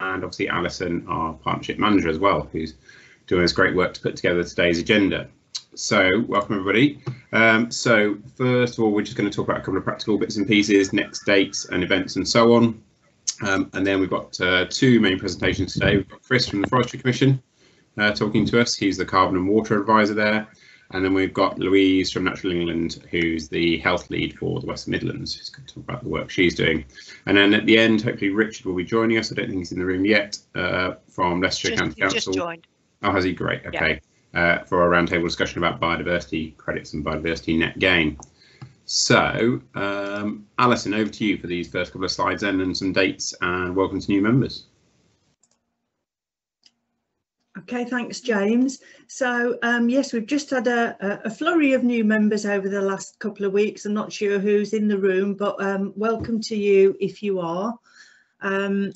and obviously Alison, our partnership manager as well, who's doing this great work to put together today's agenda. So welcome everybody. Um, so first of all, we're just going to talk about a couple of practical bits and pieces, next dates and events and so on. Um, and then we've got uh, two main presentations today. We've got Chris from the Forestry Commission uh, talking to us. He's the carbon and water advisor there. And then we've got Louise from Natural England, who's the health lead for the West Midlands, who's going to talk about the work she's doing. And then at the end, hopefully Richard will be joining us. I don't think he's in the room yet uh, from Leicestershire Just, County Council. just joined. Oh, has he? Great. Okay. Uh, for a roundtable discussion about biodiversity credits and biodiversity net gain. So, um, Alison, over to you for these first couple of slides then and some dates and welcome to new members. Okay, thanks, James. So, um, yes, we've just had a, a flurry of new members over the last couple of weeks. I'm not sure who's in the room, but um, welcome to you if you are. Um,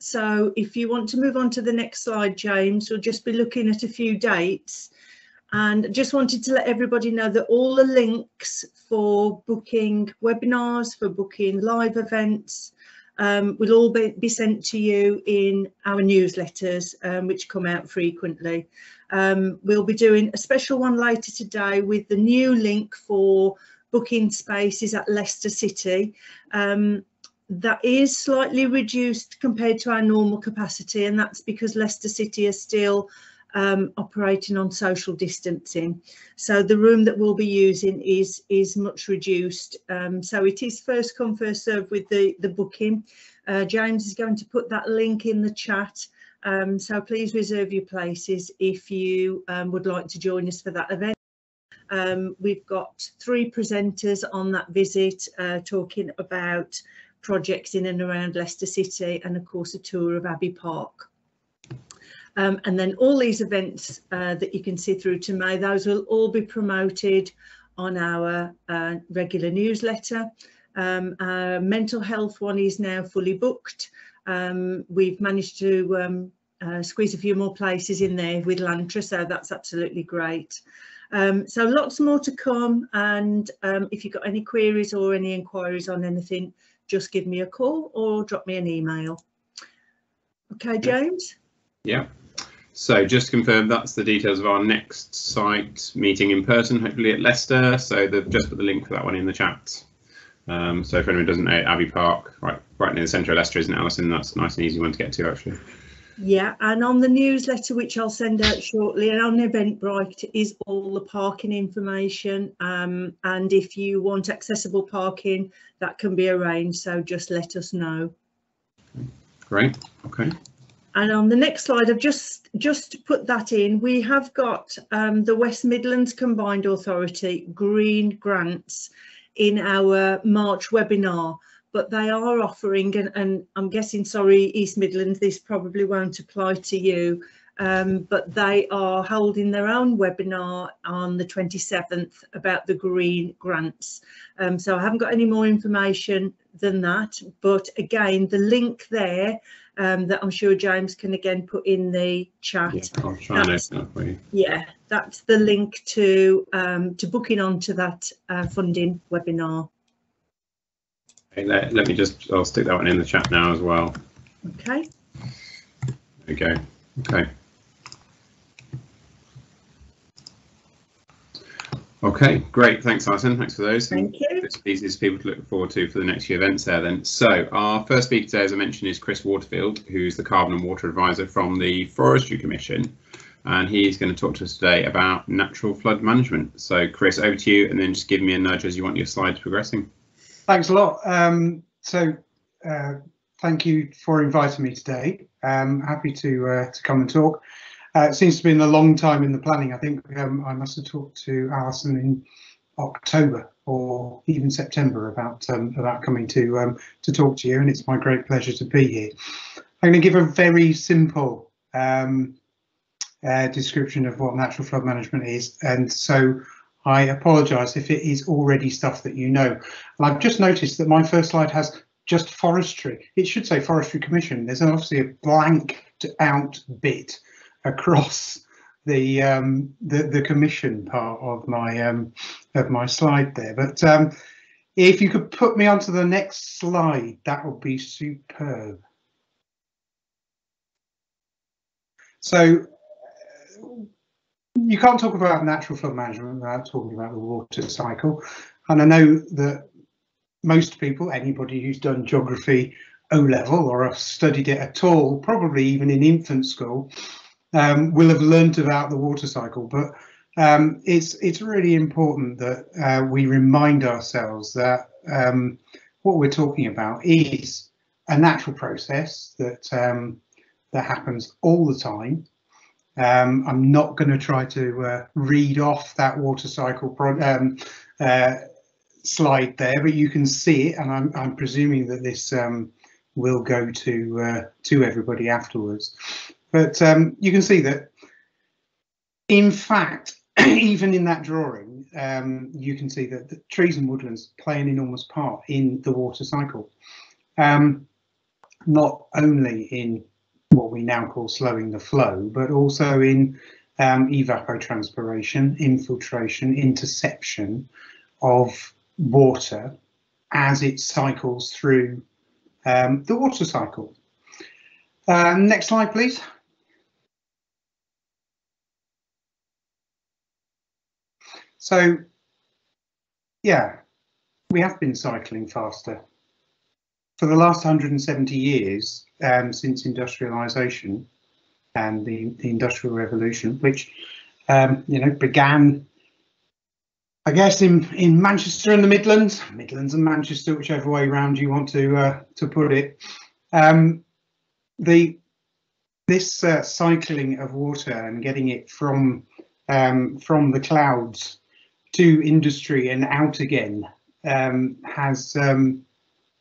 so if you want to move on to the next slide, James, we'll just be looking at a few dates. And just wanted to let everybody know that all the links for booking webinars, for booking live events, um, will all be, be, sent to you in our newsletters, um, which come out frequently. Um, we'll be doing a special one later today with the new link for booking spaces at Leicester City. Um, that is slightly reduced compared to our normal capacity, and that's because Leicester City is still um, operating on social distancing. So the room that we'll be using is is much reduced. Um, so it is first come first serve with the the booking. Uh, James is going to put that link in the chat. Um, so please reserve your places if you um, would like to join us for that event. Um, we've got three presenters on that visit uh, talking about projects in and around Leicester City and of course a tour of Abbey Park. Um, and then all these events uh, that you can see through to May, those will all be promoted on our uh, regular newsletter. Um, our mental health one is now fully booked. Um, we've managed to um, uh, squeeze a few more places in there with Lantra, so that's absolutely great. Um, so lots more to come and um, if you've got any queries or any inquiries on anything, just give me a call or drop me an email. Okay, James? Yeah. So just to confirm, that's the details of our next site meeting in person, hopefully at Leicester. So they've just put the link for that one in the chat. Um, so if anyone doesn't know, Abbey Park, right, right near the centre of Leicester, isn't it, Alison? That's a nice and easy one to get to, actually. Yeah, and on the newsletter, which I'll send out shortly, and on Eventbrite is all the parking information. Um, and if you want accessible parking, that can be arranged. So just let us know. Great. Okay. And on the next slide, I've just just put that in. We have got um, the West Midlands Combined Authority green grants in our March webinar but they are offering, and, and, I'm guessing, sorry, East Midlands, this probably won't apply to you, um, but they are holding their own webinar on the 27th about the green grants. Um, so I haven't got any more information than that, but again, the link there um, that I'm sure James can again put in the chat. Yeah, I'll try and open that for you. Yeah, that's the link to um, to booking onto that uh, funding webinar. Okay, let, let me just, I'll stick that one in the chat now as well. Okay. Go. Okay. Okay, great. Thanks, Alison. Thanks for those. Thank you. It's easy for people to look forward to for the next few events there then. So our first speaker today, as I mentioned, is Chris Waterfield, who's the Carbon and Water Advisor from the Forestry Commission. And he's going to talk to us today about natural flood management. So Chris, over to you, and then just give me a nudge as you want your slides progressing. Thanks a lot. Um, so uh, thank you for inviting me today. Um, happy to uh, to come and talk. Uh, it seems to be been a long time in the planning. I think um, I must have talked to Alison in October or even September about um, about coming to um, to talk to you, and it's my great pleasure to be here. I'm going to give a very simple um, uh, description of what natural flood management is, and so I apologise if it is already stuff that you know. And I've just noticed that my first slide has just forestry. It should say forestry commission. There's obviously a blanked out bit across the um, the, the commission part of my um, of my slide there. But um, if you could put me onto the next slide, that would be superb. So you can't talk about natural flood management without talking about the water cycle. And I know that most people, anybody who's done geography O level or have studied it at all, probably even in infant school, um, will have learnt about the water cycle. But um, it's it's really important that uh, we remind ourselves that um, what we're talking about is a natural process that um, that happens all the time. Um, I'm not going to try to uh, read off that water cycle um, uh, slide there, but you can see it, and I'm, I'm presuming that this will go to uh, to everybody afterwards. But um, you can see that, in fact, even in that drawing, um, you can see that the trees and woodlands play an enormous part in the water cycle. Um, not only in what we now call slowing the flow, but also in um, evapotranspiration, infiltration, interception of water as it cycles through um, the water cycle. Uh, next slide, please. So, yeah, we have been cycling faster. For the last 170 years, um, since industrialisation and the, the Industrial Revolution, which um, you know began I guess in in Manchester and the Midlands, Midlands and Manchester, whichever way around you want to uh, to put it, um, the this uh, cycling of water and getting it from um, from the clouds to industry and out again um, has um,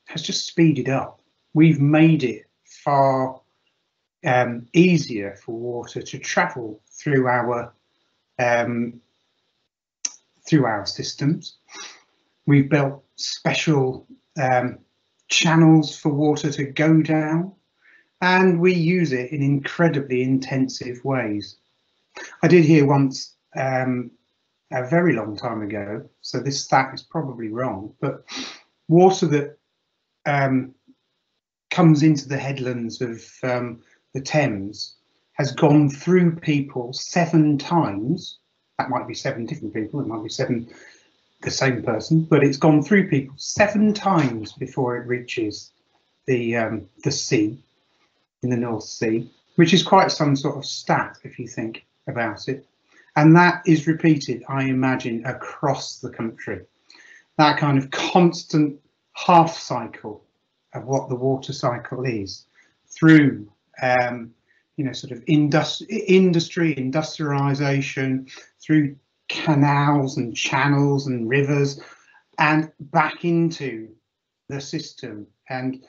has just speeded up. We've made it far um, easier for water to travel through our um, through our systems. We've built special um, channels for water to go down and we use it in incredibly intensive ways. I did hear once um, a very long time ago, so this stat is probably wrong, but water that um, comes into the headlands of um, the Thames has gone through people seven times that might be seven different people, it might be seven the same person, but it's gone through people seven times before it reaches the um, the sea in the North Sea, which is quite some sort of stat if you think about it. And that is repeated, I imagine, across the country. That kind of constant half cycle of what the water cycle is through um, you know, sort of industri industry, industrialization through canals and channels and rivers and back into the system. And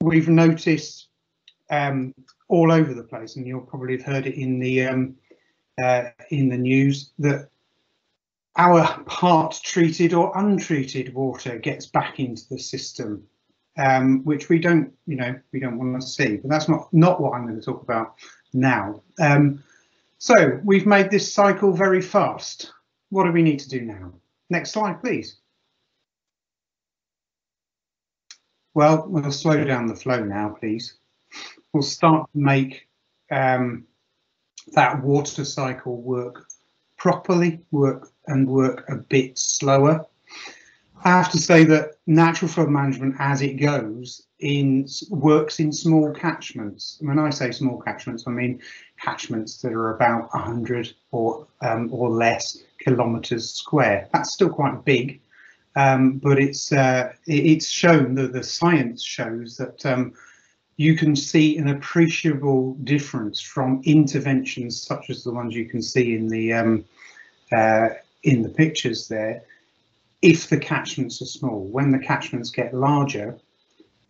we've noticed um, all over the place, and you'll probably have heard it in the um, uh, in the news that our part treated or untreated water gets back into the system um, which we don't, you know, we don't want to see. But that's not not what I'm going to talk about now. Um, so we've made this cycle very fast. What do we need to do now? Next slide, please. Well, we'll slow down the flow now, please. We'll start to make um, that water cycle work properly, work and work a bit slower. I have to say that natural flood management as it goes in works in small catchments. When I say small catchments, I mean catchments that are about 100 or um, or less kilometres square. That's still quite big, um, but it's uh, it's shown that the science shows that um, you can see an appreciable difference from interventions such as the ones you can see in the um, uh, in the pictures there if the catchments are small. When the catchments get larger,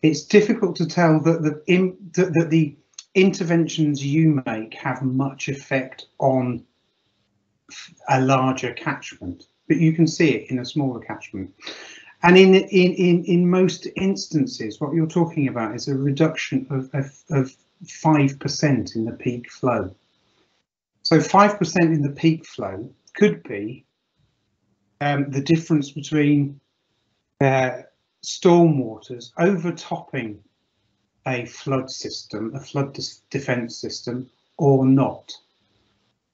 it's difficult to tell that the, in, that, that the interventions you make have much effect on a larger catchment, but you can see it in a smaller catchment. And in in in, in most instances, what you're talking about is a reduction of of five percent in the peak flow. So five percent in the peak flow could be um, the difference between uh, storm waters overtopping a flood system, a flood defence system, or not.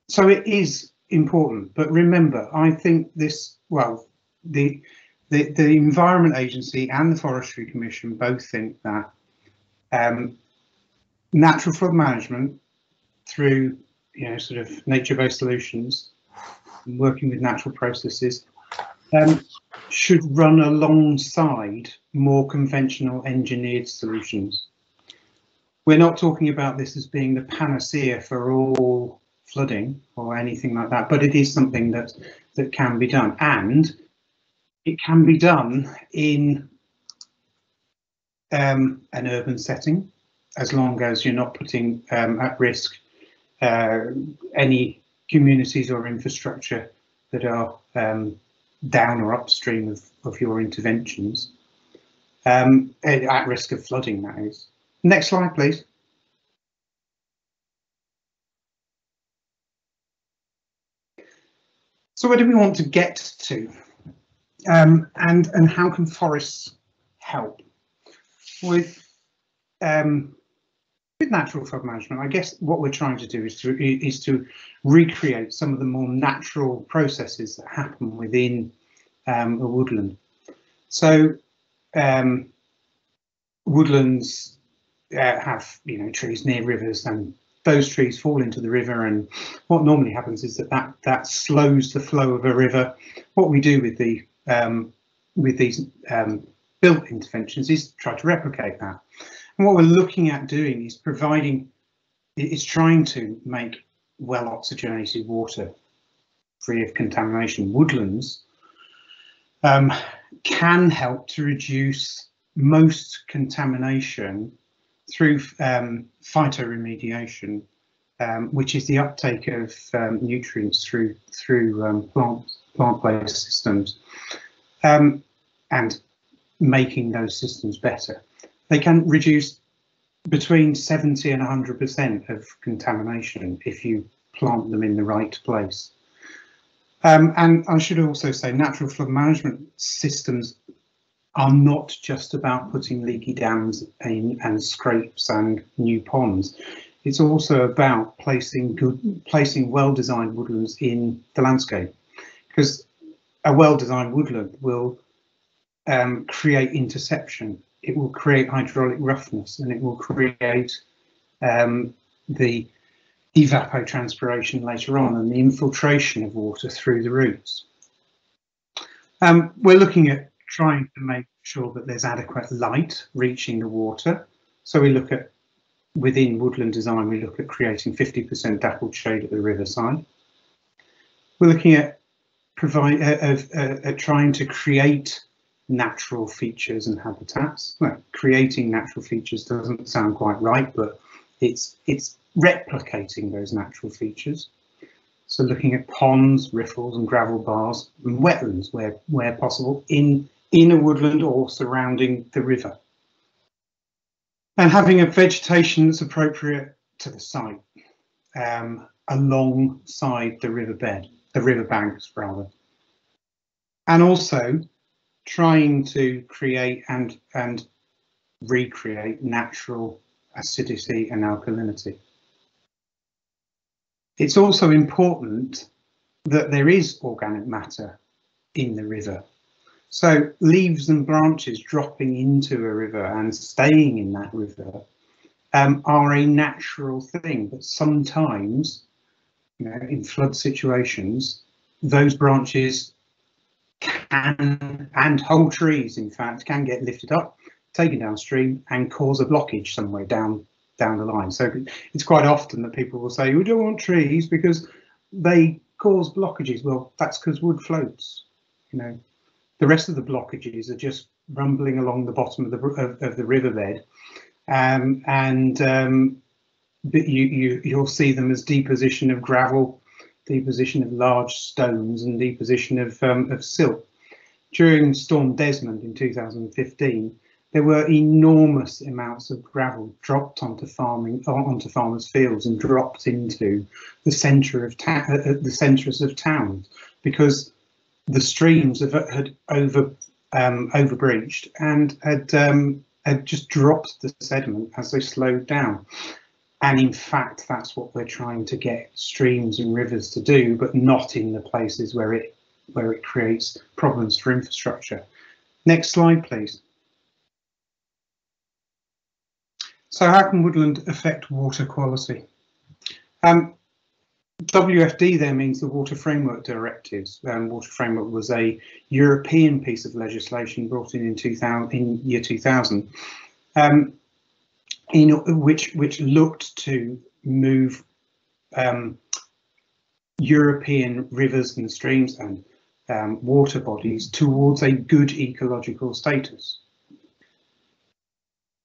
So it is important, but remember, I think this, well, the, the, the Environment Agency and the Forestry Commission both think that um, natural flood management through, you know, sort of nature-based solutions, and working with natural processes, um, should run alongside more conventional engineered solutions. We're not talking about this as being the panacea for all flooding or anything like that, but it is something that that can be done, and it can be done in um, an urban setting, as long as you're not putting um, at risk uh, any communities or infrastructure that are um, down or upstream of, of your interventions, um, at risk of flooding, that is. Next slide, please. So where do we want to get to? Um, and, and how can forests help? With, um, with natural flood management, I guess what we're trying to do is to, is to recreate some of the more natural processes that happen within um, a woodland. So um, woodlands uh, have you know trees near rivers and those trees fall into the river and what normally happens is that that, that slows the flow of a river. What we do with the um, with these um, built interventions is try to replicate that. And what we're looking at doing is providing, is trying to make well oxygenated water free of contamination. Woodlands um, can help to reduce most contamination through um, phytoremediation, um, which is the uptake of um, nutrients through through um, plant plant-based systems, um, and making those systems better. They can reduce between 70 and 100% of contamination if you plant them in the right place. Um, and I should also say natural flood management systems are not just about putting leaky dams in and scrapes and new ponds. It's also about placing good, placing well-designed woodlands in the landscape, because a well-designed woodland will um, create interception. It will create hydraulic roughness, and it will create um, the evapotranspiration later on and the infiltration of water through the roots. Um, we're looking at trying to make sure that there's adequate light reaching the water. So we look at, within woodland design, we look at creating 50% dappled shade at the riverside. We're looking at provide uh, uh, uh, trying to create natural features and habitats. Well, creating natural features doesn't sound quite right, but it's it's replicating those natural features. So looking at ponds, riffles and gravel bars and wetlands where, where possible in, in a woodland or surrounding the river. And having a vegetation that's appropriate to the site um, alongside the riverbed, the riverbanks rather. And also trying to create and, and recreate natural acidity and alkalinity. It's also important that there is organic matter in the river. So leaves and branches dropping into a river and staying in that river um, are a natural thing, but sometimes, you know, in flood situations, those branches can, and whole trees in fact, can get lifted up, taken downstream and cause a blockage somewhere down down the line. So it's quite often that people will say, we don't want trees because they cause blockages. Well, that's because wood floats, you know. The rest of the blockages are just rumbling along the bottom of the of, of the riverbed, um, and um, but you you you'll see them as deposition of gravel, deposition of large stones, and deposition of um, of silt. During Storm Desmond in 2015, there were enormous amounts of gravel dropped onto farming onto farmers' fields and dropped into the centre of ta- uh, uh, the centres of towns because the streams have, had over um, overbreached and had um, had just dropped the sediment as they slowed down. And in fact, that's what we're trying to get streams and rivers to do, but not in the places where it where it creates problems for infrastructure. Next slide, please. So how can woodland affect water quality? Um, WFD there means the Water Framework Directives. Um, Water Framework was a European piece of legislation brought in in, 2000, in year 2000, um, in which which looked to move um, European rivers and streams and um, water bodies towards a good ecological status.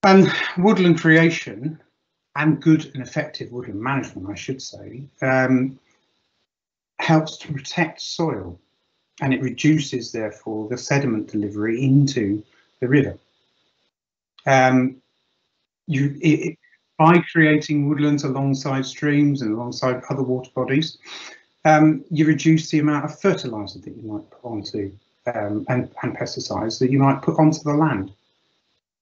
And woodland creation and good and effective woodland management, I should say, um, helps to protect soil and it reduces, therefore, the sediment delivery into the river. Um, you, it, by creating woodlands alongside streams and alongside other water bodies, um, you reduce the amount of fertiliser that you might put onto um, and, and pesticides that you might put onto the land.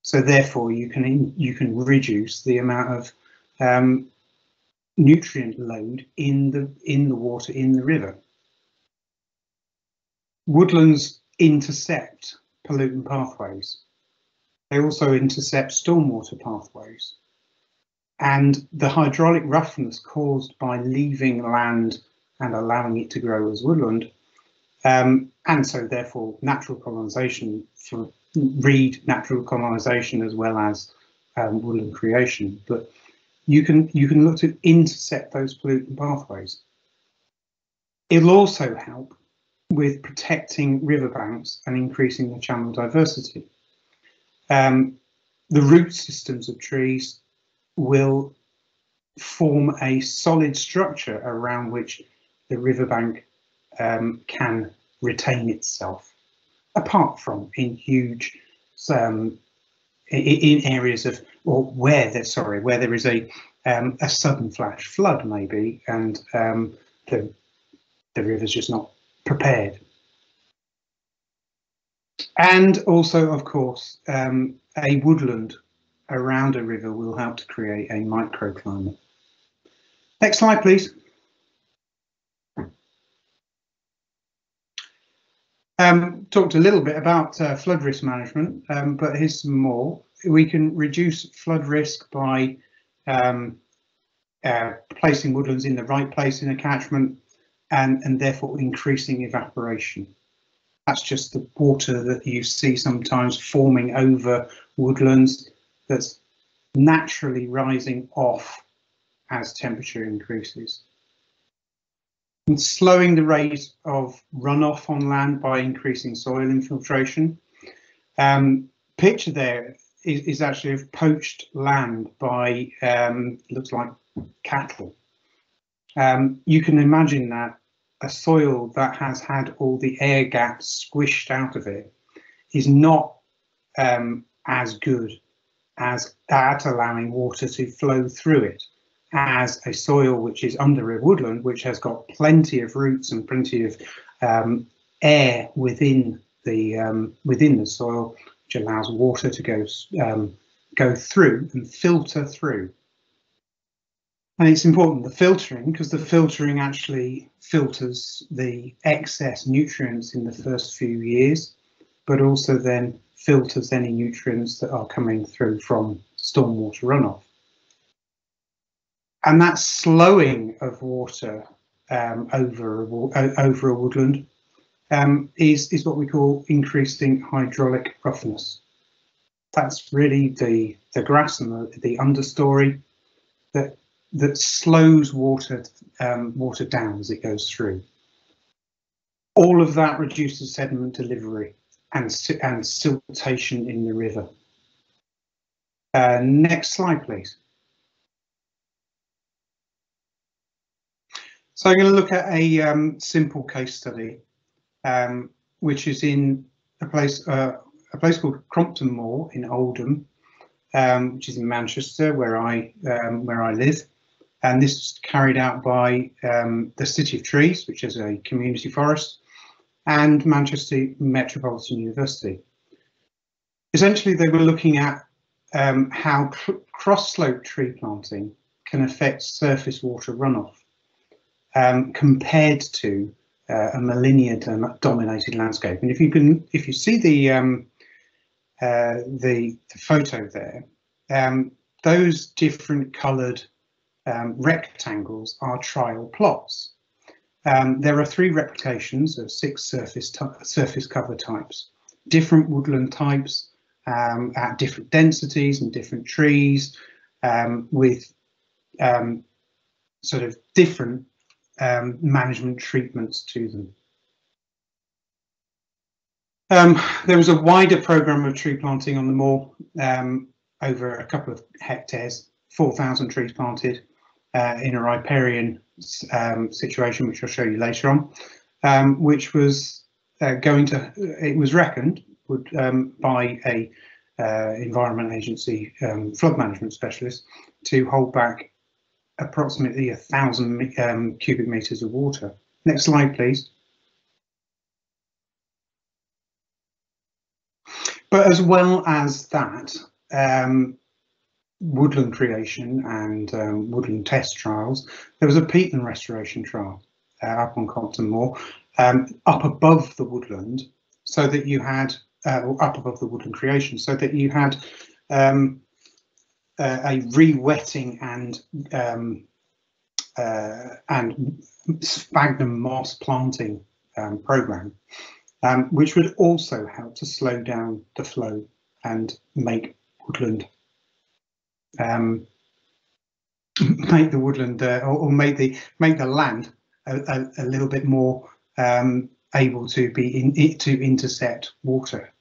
So therefore, you can you can reduce the amount of um, nutrient load in the in the water in the river. Woodlands intercept pollutant pathways. They also intercept stormwater pathways. And the hydraulic roughness caused by leaving land and allowing it to grow as woodland, um, and so therefore natural colonisation read natural colonisation as well as um, woodland creation. But you can you can look to intercept those pollutant pathways. It'll also help with protecting riverbanks and increasing the channel diversity. Um, the root systems of trees will form a solid structure around which the riverbank um, can retain itself, apart from in huge um, in areas of or where there sorry where there is a um, a sudden flash flood maybe and um, the the river's just not prepared and also of course um, a woodland around a river will help to create a microclimate next slide please Um, talked a little bit about uh, flood risk management, um, but here's some more. We can reduce flood risk by um, uh, placing woodlands in the right place in a catchment and, and therefore increasing evaporation. That's just the water that you see sometimes forming over woodlands that's naturally rising off as temperature increases and slowing the rate of runoff on land by increasing soil infiltration. Um, picture there is, is, actually of poached land by um, looks like cattle. Um, you can imagine that a soil that has had all the air gaps squished out of it is not um, as good as at allowing water to flow through it as a soil which is under a woodland, which has got plenty of roots and plenty of um, air within the um, within the soil, which allows water to go um, go through and filter through. And it's important the filtering because the filtering actually filters the excess nutrients in the first few years, but also then filters any nutrients that are coming through from stormwater runoff and that slowing of water um, over a, over a woodland um, is is what we call increasing hydraulic roughness. That's really the the grass and the, the understory that that slows water um, water down as it goes through. All of that reduces sediment delivery and and siltation in the river. Uh, next slide, please. So I'm going to look at a um, simple case study, um, which is in a place uh, a place called Crompton Moor in Oldham, um, which is in Manchester, where I um, where I live. And this was carried out by um, the City of Trees, which is a community forest, and Manchester Metropolitan University. Essentially, they were looking at um, how cross slope tree planting can affect surface water runoff um, compared to uh, a Molinia dominated landscape. And if you can, if you see the um, uh, the, the, photo there, um, those different coloured um, rectangles are trial plots. Um, there are three replications of six surface surface cover types, different woodland types um, at different densities and different trees um, with um, sort of different um, management treatments to them. Um, there was a wider programme of tree planting on the moor um, over a couple of hectares, 4,000 trees planted uh, in a riparian um, situation, which I'll show you later on, um, which was uh, going to, it was reckoned, would um, by a uh, environment agency um, flood management specialist to hold back approximately a thousand um, cubic meters of water. Next slide, please. But as well as that, um, woodland creation and um, woodland test trials, there was a peatland restoration trial uh, up on Crompton Moor, um, up above the woodland, so that you had, uh, up above the woodland creation, so that you had um, uh, a re-wetting and um, uh, and sphagnum moss planting um, program, um, which would also help to slow down the flow and make woodland um, make the woodland uh, or, or, make the make the land a, a, a little bit more um, able to be in to intercept water.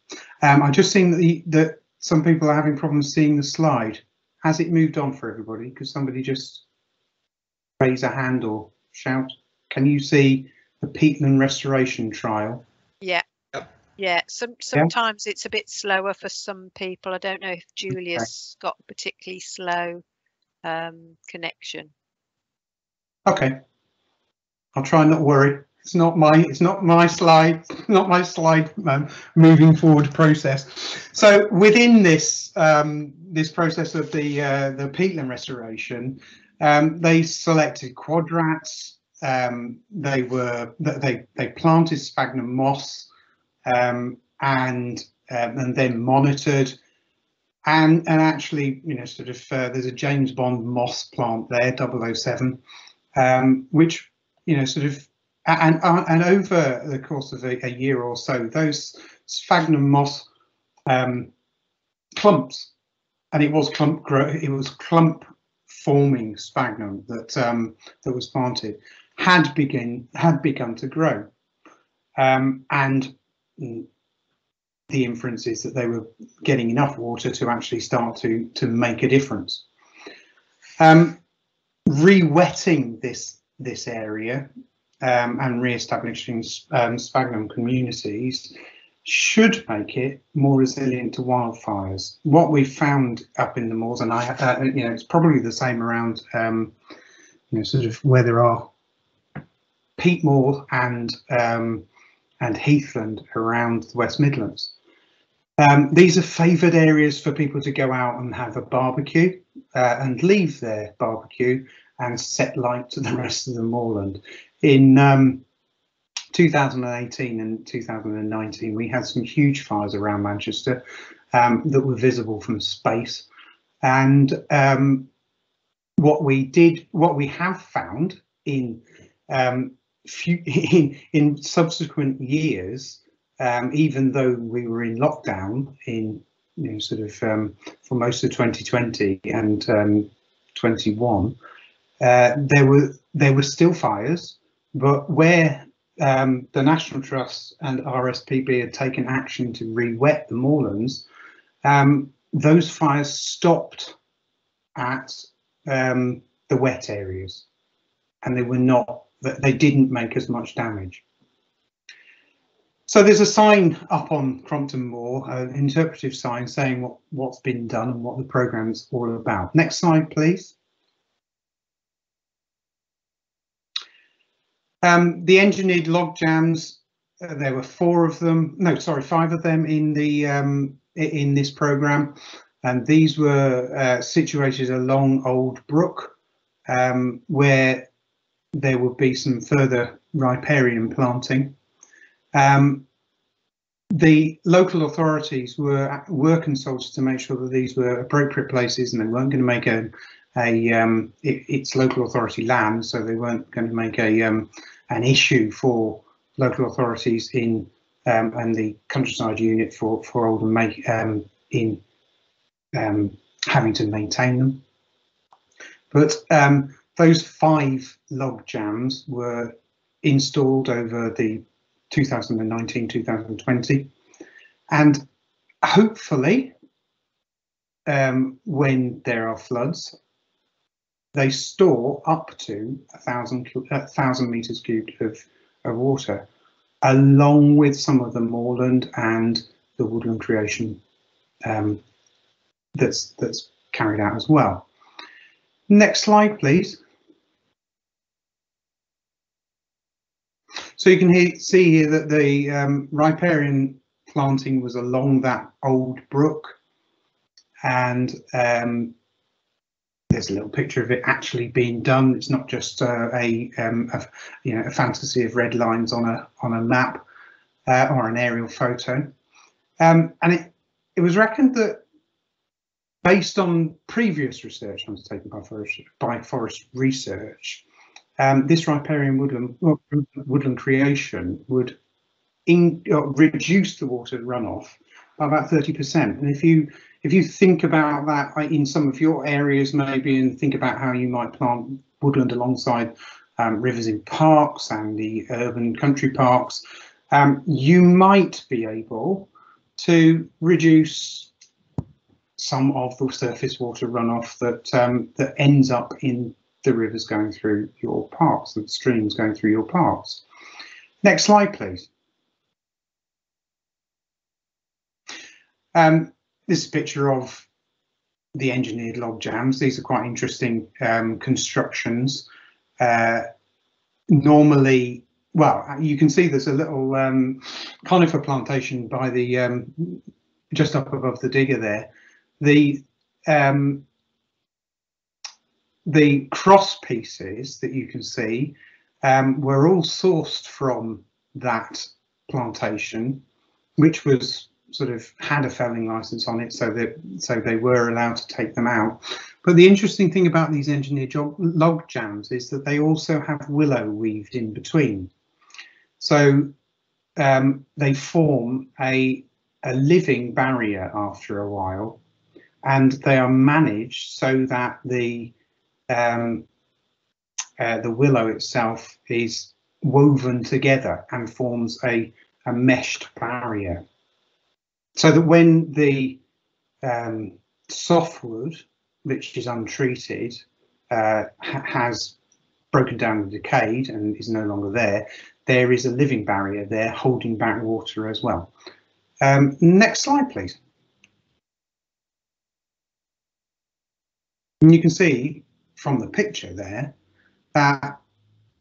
Um, I've just seen that, the, that some people are having problems seeing the slide. Has it moved on for everybody? Could somebody just raise a hand or shout. Can you see the peatland restoration trial? Yeah. Some sometimes yeah. it's a bit slower for some people. I don't know if Julia's okay. got a particularly slow um, connection. Okay, I'll try not worry. It's not my it's not my slide, not my slide um, moving forward process. So within this um, this process of the uh, the peatland restoration, um, they selected quadrats. Um, they were they they planted sphagnum moss um, and um, and then monitored. And and actually, you know, sort of uh, there's a James Bond moss plant there, 007, um, which you know sort of and and over the course of a, a year or so, those sphagnum moss um, clumps, and it was clump grow, it was clump forming sphagnum that um, that was planted had begin had begun to grow, um, and the inference is that they were getting enough water to actually start to to make a difference. Um, re-wetting this this area um, and re-establishing um, sphagnum communities should make it more resilient to wildfires. What we've found up in the moors, and I, uh, you know, it's probably the same around, um, you know, sort of where there are peat moor and um, and heathland around the West Midlands. Um, these are favoured areas for people to go out and have a barbecue uh, and leave their barbecue and set light to the rest of the moorland. In um, 2018 and 2019, we had some huge fires around Manchester um, that were visible from space. And um, what we did, what we have found in um, few, in, in subsequent years, um, even though we were in lockdown in you know, sort of um, for most of 2020 and um, 21, uh, there were there were still fires, but where um, the National Trust and RSPB had taken action to re-wet the moorlands, um, those fires stopped at um, the wet areas, and they were not they didn't make as much damage. So there's a sign up on Crompton Moor, an interpretive sign saying what, what's been done and what the programme's all about. Next slide, please. Um, the engineered log jams, uh, there were four of them, no, sorry, five of them in the um, in this programme. And these were uh, situated along Old Brook, um, where there would be some further riparian planting. Um, the local authorities were were consulted to make sure that these were appropriate places and they weren't going to make a a um, it, it's local authority land, so they weren't going to make a um, an issue for local authorities in um, and the countryside unit for for Oldham make um, in um, having to maintain them. But um, those five log jams were installed over the 2019-2020 and hopefully um, when there are floods they store up to a thousand, a thousand meters cubed of, of water, along with some of the moorland and the woodland creation um, that's that's carried out as well. Next slide, please. So you can he see here that the um, riparian planting was along that old brook and um, there's a little picture of it actually being done. It's not just uh, a, um, a, you know a fantasy of red lines on a on a map uh, or an aerial photo. Um, and it it was reckoned that based on previous research undertaken by forest by forest research, um, this riparian woodland woodland creation would in, uh, reduce the water runoff by about 30%. And if you if you think about that in some of your areas maybe and think about how you might plant woodland alongside um, rivers in parks and the urban country parks, um, you might be able to reduce some of the surface water runoff that um, that ends up in the rivers going through your parks, the streams going through your parks. Next slide, please. Um, this is a picture of the engineered log jams. These are quite interesting um, constructions. Uh, normally, well, you can see there's a little um, conifer plantation by the um, just up above the digger there. The um, the cross pieces that you can see um, were all sourced from that plantation, which was sort of had a felling license on it, so that so they were allowed to take them out. But the interesting thing about these engineered log jams is that they also have willow weaved in between. So um, they form a, a living barrier after a while, and they are managed so that the um, uh, the willow itself is woven together and forms a, a meshed barrier so that when the um, softwood, which is untreated, uh, ha has broken down and decayed and is no longer there, there is a living barrier there holding back water as well. Um, next slide, please. And you can see from the picture there that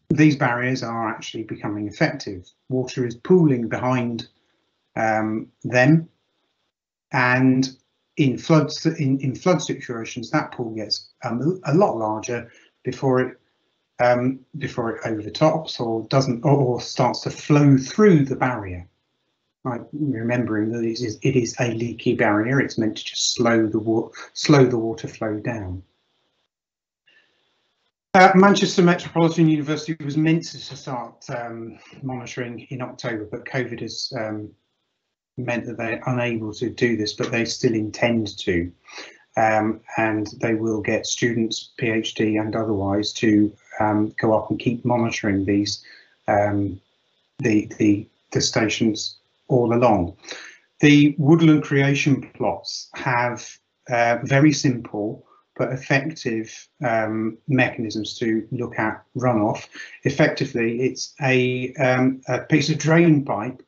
these barriers are actually becoming effective. Water is pooling behind um, them and in floods in, in flood situations that pool gets um, a lot larger before it um, before it overtops or doesn't or, starts to flow through the barrier. Right, remembering that it is, it is a leaky barrier, it's meant to just slow the water slow the water flow down. Uh, Manchester Metropolitan University was meant to start um, monitoring in October, but COVID has um, meant that they're unable to do this, but they still intend to. Um, and they will get students, PhD and otherwise, to um, go up and keep monitoring these um, the, the the stations all along. The woodland creation plots have uh, very simple but effective um, mechanisms to look at runoff. Effectively, it's a, um, a piece of drain pipe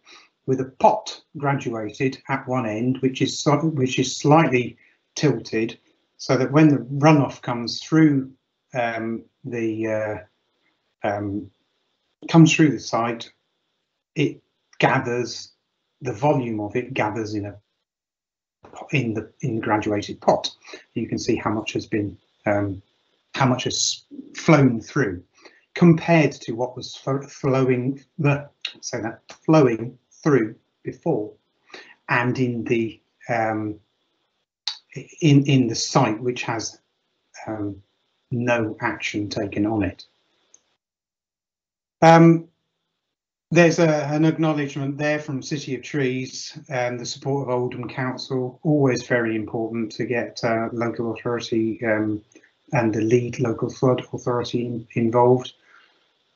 with a pot graduated at one end, which is which is slightly tilted, so that when the runoff comes through um, the uh, um, comes through the site, it gathers the volume of it gathers in a in the in graduated pot. You can see how much has been um, how much has flown through compared to what was flowing the so that flowing through before and in the um, in in the site which has um, no action taken on it. Um, there's a, an acknowledgement there from City of Trees and the support of Oldham Council, always very important to get uh, local authority um, and the lead local flood authority in, involved.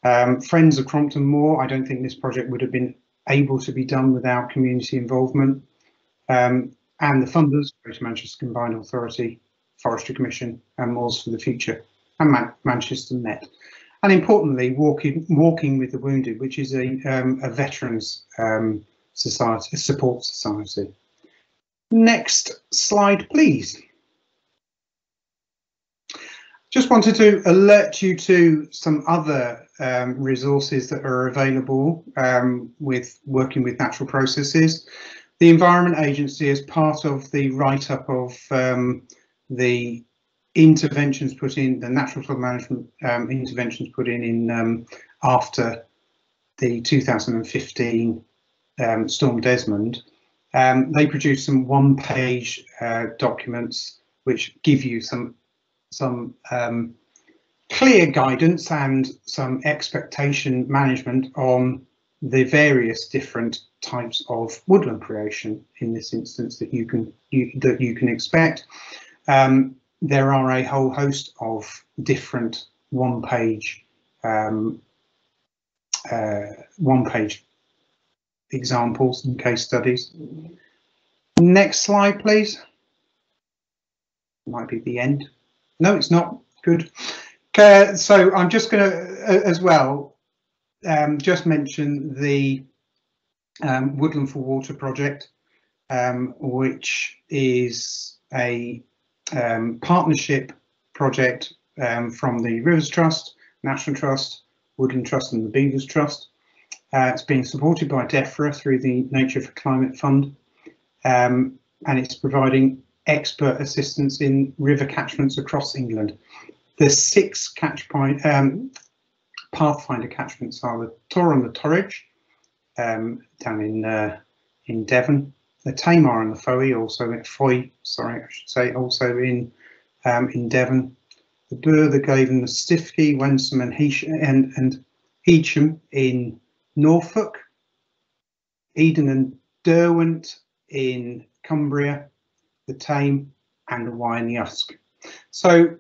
Um, Friends of Crompton Moor, I don't think this project would have been able to be done without community involvement. Um, and the funders, Greater Manchester Combined Authority, Forestry Commission and Moors for the Future and Man Manchester Met and importantly, walking walking with the wounded, which is a um, a veterans um, society, support society. Next slide, please. Just wanted to alert you to some other um, resources that are available um, with working with natural processes. The Environment Agency, as part of the write-up of um, the interventions put in, the natural flood management um, interventions put in, in um, after the 2015 um, Storm Desmond, um, they produced some one-page uh, documents which give you some some um, clear guidance and some expectation management on the various different types of woodland creation in this instance that you can you, that you can expect. Um, there are a whole host of different one-page um, uh, one-page examples and case studies. Next slide, please. Might be the end. No, it's not. Good. Okay, so I'm just going to, uh, as well, um, just mention the um, Woodland for Water project, um, which is a um, partnership project um, from the Rivers Trust, National Trust, Woodland Trust and the Beavers Trust. Uh, it's being supported by DEFRA through the Nature for Climate Fund um, and it's providing expert assistance in river catchments across England. The six catch point um, Pathfinder catchments are the Taw and the Torridge um, down in uh, in Devon, the Tamar and the Fowey, also in Foy, sorry, I should say, also in um, in Devon, the Bure, the Stiffkey, Wensum and, Heach and, and Heacham in Norfolk, Eden and Derwent in Cumbria, the Tame and the Wye and the Usk. So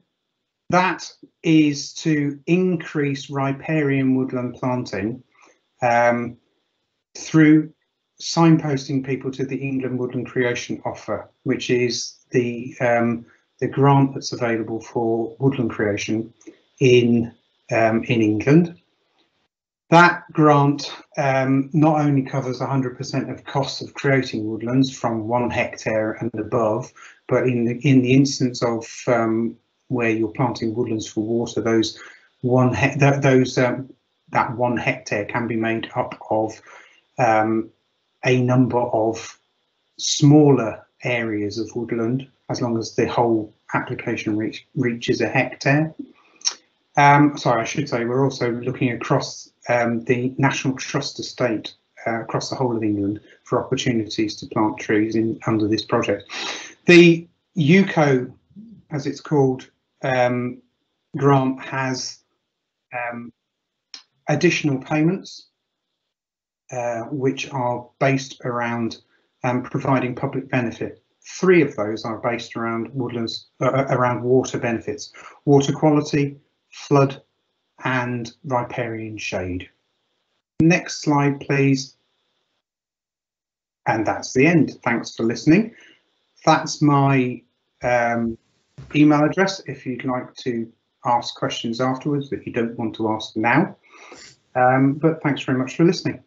that is to increase riparian woodland planting um, through signposting people to the England Woodland Creation Offer, which is the um, the grant that's available for woodland creation in um, in England. That grant um, not only covers 100% of costs of creating woodlands from one hectare and above, but in the in the instance of um, where you're planting woodlands for water, those one th those um, that one hectare can be made up of um, a number of smaller areas of woodland as long as the whole application reach, reaches a hectare. Um, sorry, I should say we're also looking across um, the National Trust estate uh, across the whole of England for opportunities to plant trees in under this project. The EWCO, as it's called, um, grant has um, additional payments uh, which are based around um, providing public benefit. Three of those are based around woodlands, uh, uh, around water benefits, water quality, flood and riparian shade. Next slide, please. And that's the end. Thanks for listening. That's my um, email address if you'd like to ask questions afterwards that you don't want to ask now. Um, but thanks very much for listening.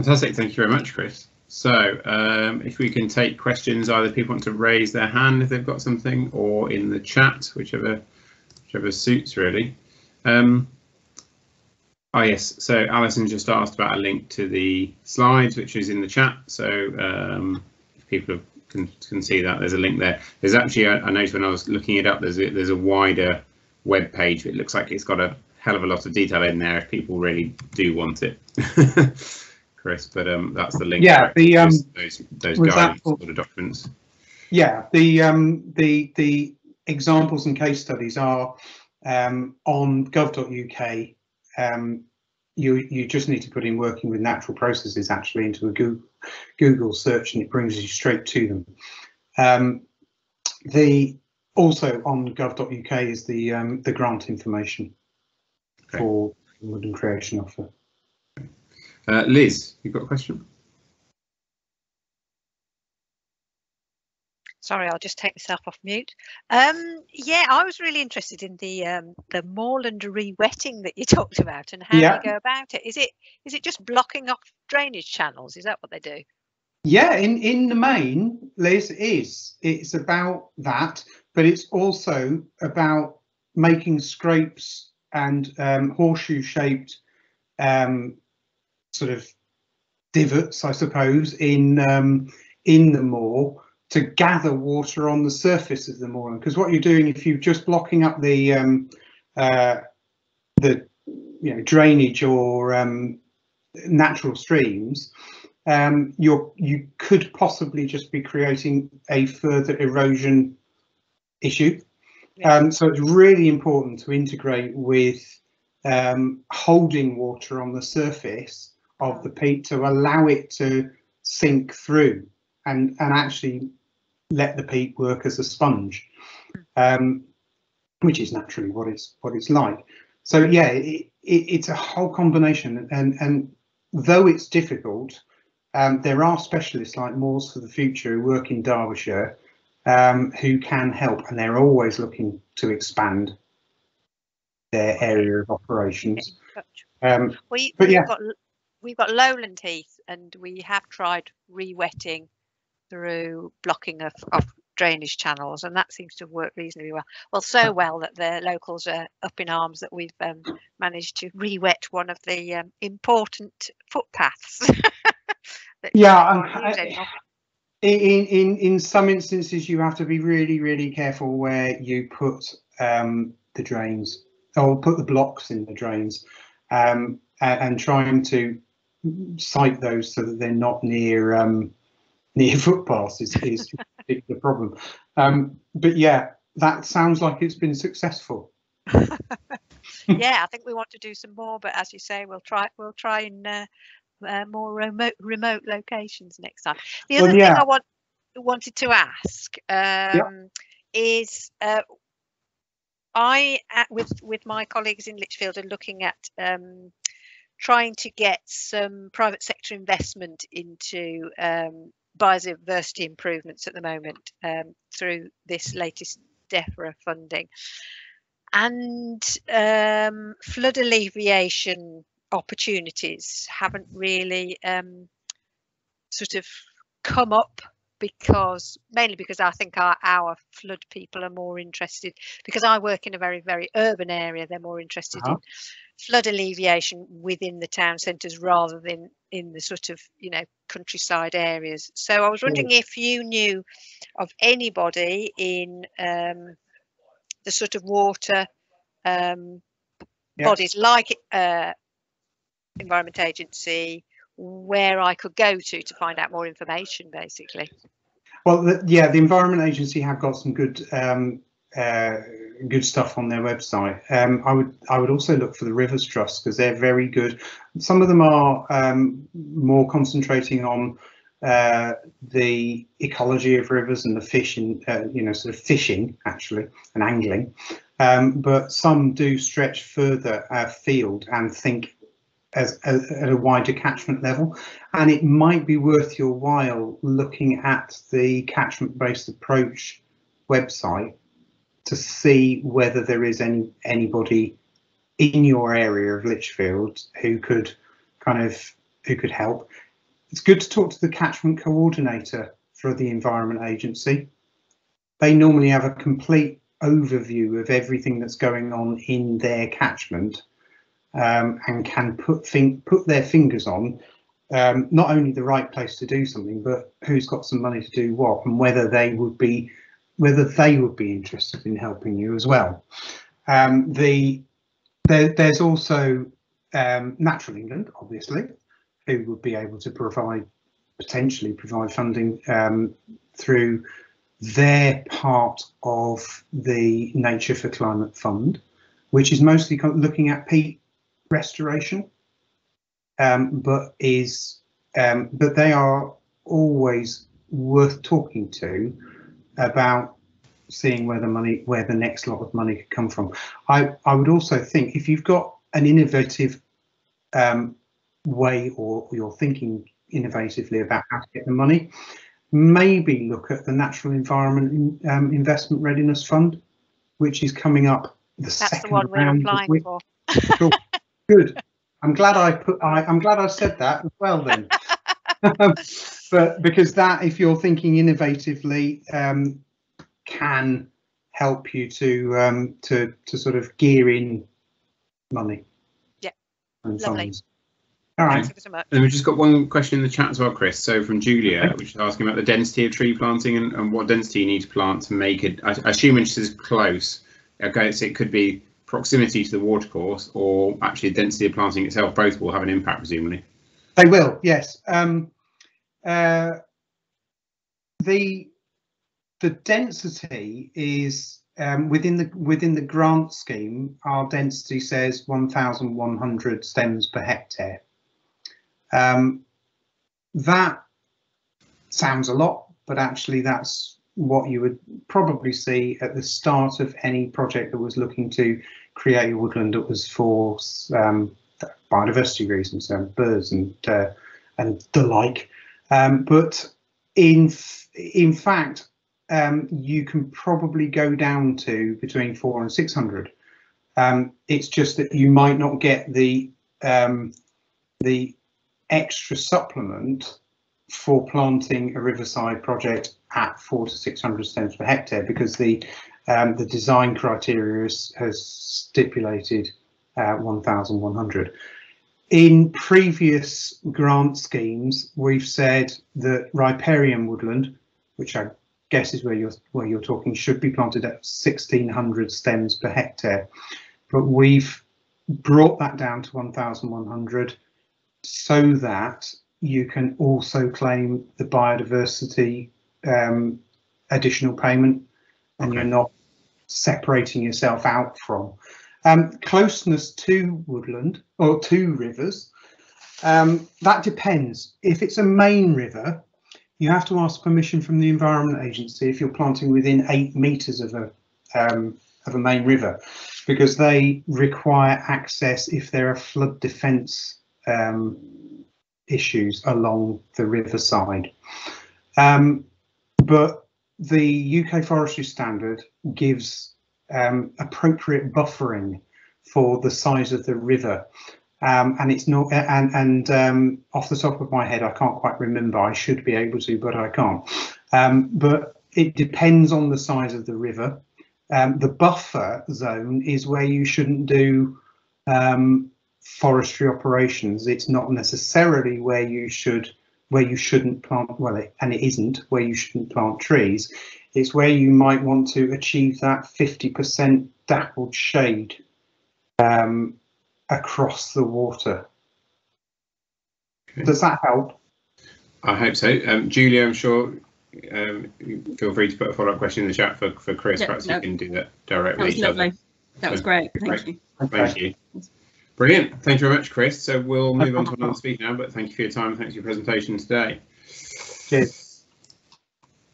Fantastic, thank you very much, Chris. So um, if we can take questions, either people want to raise their hand if they've got something or in the chat, whichever whichever suits really. Um, oh yes, so Alison just asked about a link to the slides, which is in the chat. So um, if people can can see that there's a link there. There's actually I, I noticed when I was looking it up, there's a, there's a wider web page. It looks like it's got a hell of a lot of detail in there if people really do want it. Chris, but um, that's the link. Yeah, the um, those those guidance sort of documents. Yeah, the um, the the examples and case studies are um, on gov.uk. Um, you you just need to put in working with natural processes actually into a Google, Google search and it brings you straight to them. Um, the also on gov.uk is the um, the grant information okay. for Woodland Creation Offer. Uh, Liz, you've got a question? Sorry, I'll just take myself off mute. Um, yeah, I was really interested in the um, the moorland re-wetting that you talked about and how yeah. you go about it. Is it is it just blocking off drainage channels? Is that what they do? Yeah, in in the main, Liz, is it's about that, but it's also about making scrapes and um, horseshoe-shaped um, sort of divots, I suppose, in um, in the moor to gather water on the surface of the moor. Because what you're doing if you're just blocking up the um, uh, the you know drainage or um, natural streams, um, you're you could possibly just be creating a further erosion issue. Um, so it's really important to integrate with um, holding water on the surface of the peat to allow it to sink through and, and actually let the peat work as a sponge, um, which is naturally what it's what it's like. So yeah, it, it, it's a whole combination, and and though it's difficult, um, there are specialists like Moors for the Future who work in Derbyshire um, who can help, and they're always looking to expand their area of operations. Um, we, but yeah. got we've got lowland heath and we have tried re-wetting through blocking of, of drainage channels and that seems to work reasonably well. Well so well that the locals are up in arms that we've um, managed to re-wet one of the um, important footpaths yeah in, in in some instances you have to be really really careful where you put um, the drains or put the blocks in the drains um, and, and, trying to site those so that they're not near um, near footpaths is, is the problem. Um, but yeah, that sounds like it's been successful. yeah, I think we want to do some more, but as you say, we'll try we'll try in uh, uh, more remote remote locations next time. The other well, yeah. thing I want wanted to ask um, is uh, I, with with my colleagues in Lichfield, are looking at um, trying to get some private sector investment into um, biodiversity improvements at the moment um, through this latest DEFRA funding. And um, flood alleviation opportunities haven't really um, sort of come up because mainly because I think our, our flood people are more interested because I work in a very very urban area they're more interested uh-huh. in flood alleviation within the town centres rather than in the sort of you know countryside areas so I was wondering if you knew of anybody in um, the sort of water um, yeah. bodies like uh, Environment Agency where I could go to to find out more information, basically. Well, the, yeah, the Environment Agency have got some good um, uh, good stuff on their website. Um, I would I would also look for the Rivers Trust because they're very good. Some of them are um, more concentrating on uh, the ecology of rivers and the fishing, uh, you know, sort of fishing actually and angling. Um, but some do stretch further afield and think as, as, at a wider catchment level and it might be worth your while looking at the catchment based approach website to see whether there is any anybody in your area of Lichfield who could kind of who could help. It's good to talk to the catchment coordinator for the Environment Agency. They normally have a complete overview of everything that's going on in their catchment um, and can put put their fingers on um, not only the right place to do something, but who's got some money to do what, and whether they would be whether they would be interested in helping you as well. Um, the there, there's also um, Natural England, obviously, who would be able to provide potentially provide funding um, through their part of the Nature for Climate Fund, which is mostly looking at peat restoration, um, but is um, but they are always worth talking to about seeing where the money where the next lot of money could come from. I I would also think if you've got an innovative um, way or you're thinking innovatively about how to get the money, maybe look at the Natural Environment um, Investment Readiness Fund, which is coming up the That's second the one we're round. applying for. Cool. Good. I'm glad I put. I, I'm glad I said that as well. Then, but because that, if you're thinking innovatively, um, can help you to um, to to sort of gear in money. Yeah. And Lovely. funds. All right. Thanks ever so much. And we've just got one question in the chat as well, Chris. So from Julia, which is asking about the density of tree planting and, and what density you need to plant to make it. I, I assume when she says close, okay, so it could be proximity to the watercourse or actually density of planting itself. Both will have an impact, presumably. They will, yes. Um, uh, the the density is um, within the within the grant scheme. Our density says 1,100 stems per hectare. Um, that sounds a lot, but actually that's what you would probably see at the start of any project that was looking to create woodland that was for um, biodiversity reasons, um, birds and uh, and the like. Um, but in in fact, um, you can probably go down to between four and six hundred. Um, it's just that you might not get the the extra supplement for planting a riverside project at four to six hundred stems per hectare because the um, the design criteria has, stipulated uh, 1,100. In previous grant schemes, we've said that riparian woodland, which I guess is where you're where you're talking, should be planted at 1,600 stems per hectare, but we've brought that down to 1,100 so that you can also claim the biodiversity um, additional payment and you're not separating yourself out from. Um, closeness to woodland or to rivers, um, that depends. If it's a main river, you have to ask permission from the Environment Agency if you're planting within eight metres of a um, of a main river, because they require access if there are flood defence um, issues along the riverside. Um, but the UK Forestry Standard gives um, appropriate buffering for the size of the river. Um, and it's not and and um, off the top of my head I can't quite remember. I should be able to but I can't. Um, but it depends on the size of the river. Um, the buffer zone is where you shouldn't do um, forestry operations. It's not necessarily where you should where you shouldn't plant well it, and it isn't where you shouldn't plant trees it's where you might want to achieve that 50% dappled shade um, across the water. Okay. Does that help? I hope so. Um, Julia, I'm sure. Um, feel free to put a follow-up question in the chat for, for Chris. Yeah, Perhaps no. you can do that directly. That directly. was with other. lovely. That was great. Thank great. you. Thank you. Brilliant. Thank you very much, Chris. So we'll move on to another speaker now, but thank you for your time. Thanks for your presentation today. Cheers.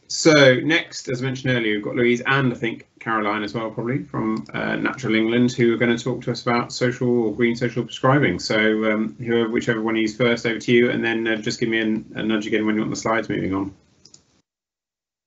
So next, as I mentioned earlier, we've got Louise and I think Caroline as well, probably from uh, Natural England, who are going to talk to us about social or green social prescribing. So um, whoever, whichever one is first, over to you, and then uh, just give me an, a nudge again when you want the slides moving on.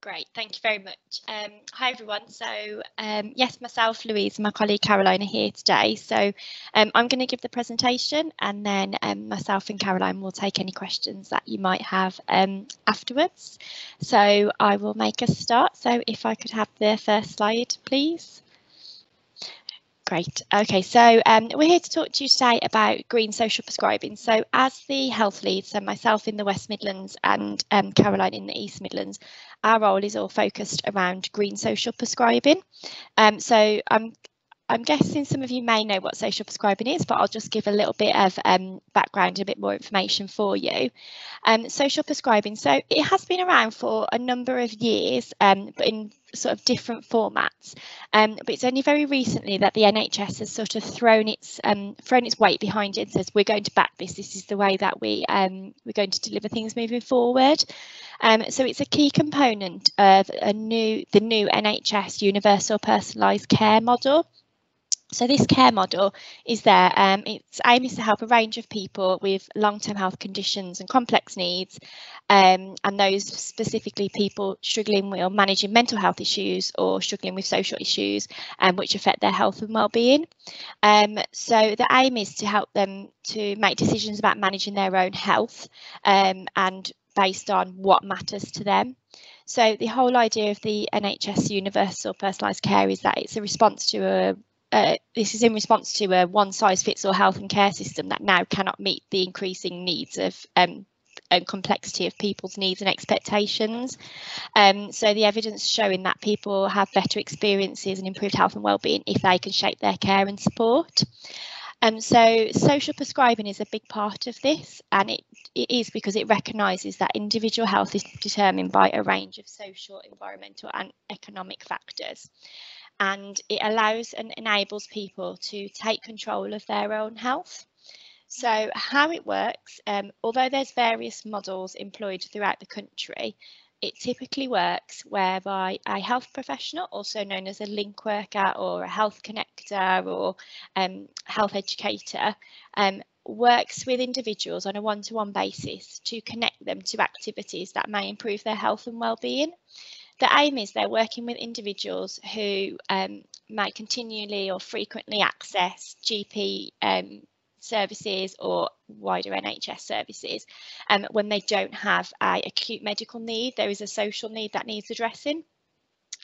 Great, thank you very much. Um, hi everyone. So um, yes, myself, Louise, and my colleague Caroline are here today. So um, I'm going to give the presentation, and then um, myself and Caroline will take any questions that you might have um, afterwards. So I will make a start. So if I could have the first slide, please. Great. Okay, so um, we're here to talk to you today about green social prescribing. So as the health lead, so myself in the West Midlands and um, Caroline in the East Midlands, our role is all focused around green social prescribing. Um, so I'm I'm guessing some of you may know what social prescribing is, but I'll just give a little bit of um, background, a bit more information for you. Um, social prescribing, so it has been around for a number of years, um, but in sort of different formats. Um, but it's only very recently that the NHS has sort of thrown its um, thrown its weight behind it and says we're going to back this. This is the way that we um, we're going to deliver things moving forward. so it's a key component of a new the new NHS universal personalised care model. So this care model is there. Um, its aim is to help a range of people with long-term health conditions and complex needs, um, and those specifically people struggling with or managing mental health issues or struggling with social issues, um, which affect their health and well-being. Um, so the aim is to help them to make decisions about managing their own health um, and based on what matters to them. So the whole idea of the NHS universal personalised care is that it's a response to a uh, this is in response to a one size fits all health and care system that now cannot meet the increasing needs of um, and complexity of people's needs and expectations. Um, so the evidence showing that people have better experiences and improved health and well-being if they can shape their care and support. Um, so social prescribing is a big part of this and it, it is because it recognises that individual health is determined by a range of social, environmental and economic factors and it allows and enables people to take control of their own health. So how it works, um, although there's various models employed throughout the country, it typically works whereby a health professional, also known as a link worker or a health connector or um, health educator, um, works with individuals on a one-to-one -one basis to connect them to activities that may improve their health and well-being the aim is they're working with individuals who um, might continually or frequently access GP um, services or wider NHS services um, when they don't have a acute medical need, there is a social need that needs addressing.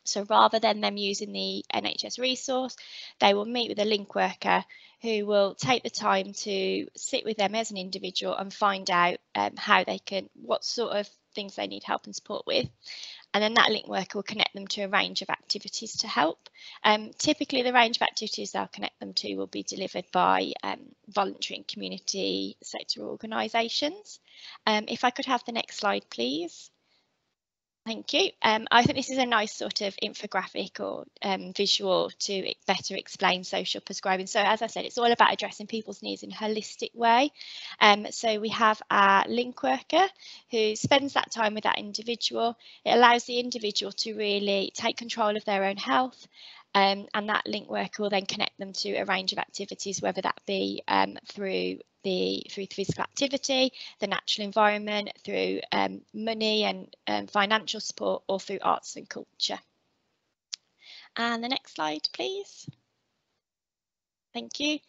So rather than them using the NHS resource, they will meet with a link worker who will take the time to sit with them as an individual and find out um, how they can, what sort of things they need help and support with and then that link worker will connect them to a range of activities to help. Um, typically the range of activities they'll connect them to will be delivered by um, voluntary and community sector organisations. Um, if I could have the next slide please. Thank you. Um, I think this is a nice sort of infographic or um, visual to better explain social prescribing. So as I said, it's all about addressing people's needs in a holistic way. Um, so we have a link worker who spends that time with that individual. It allows the individual to really take control of their own health um, and that link worker will then connect them to a range of activities, whether that be um, through the through physical activity, the natural environment, through um, money and um, financial support, or through arts and culture. And the next slide, please. Thank you.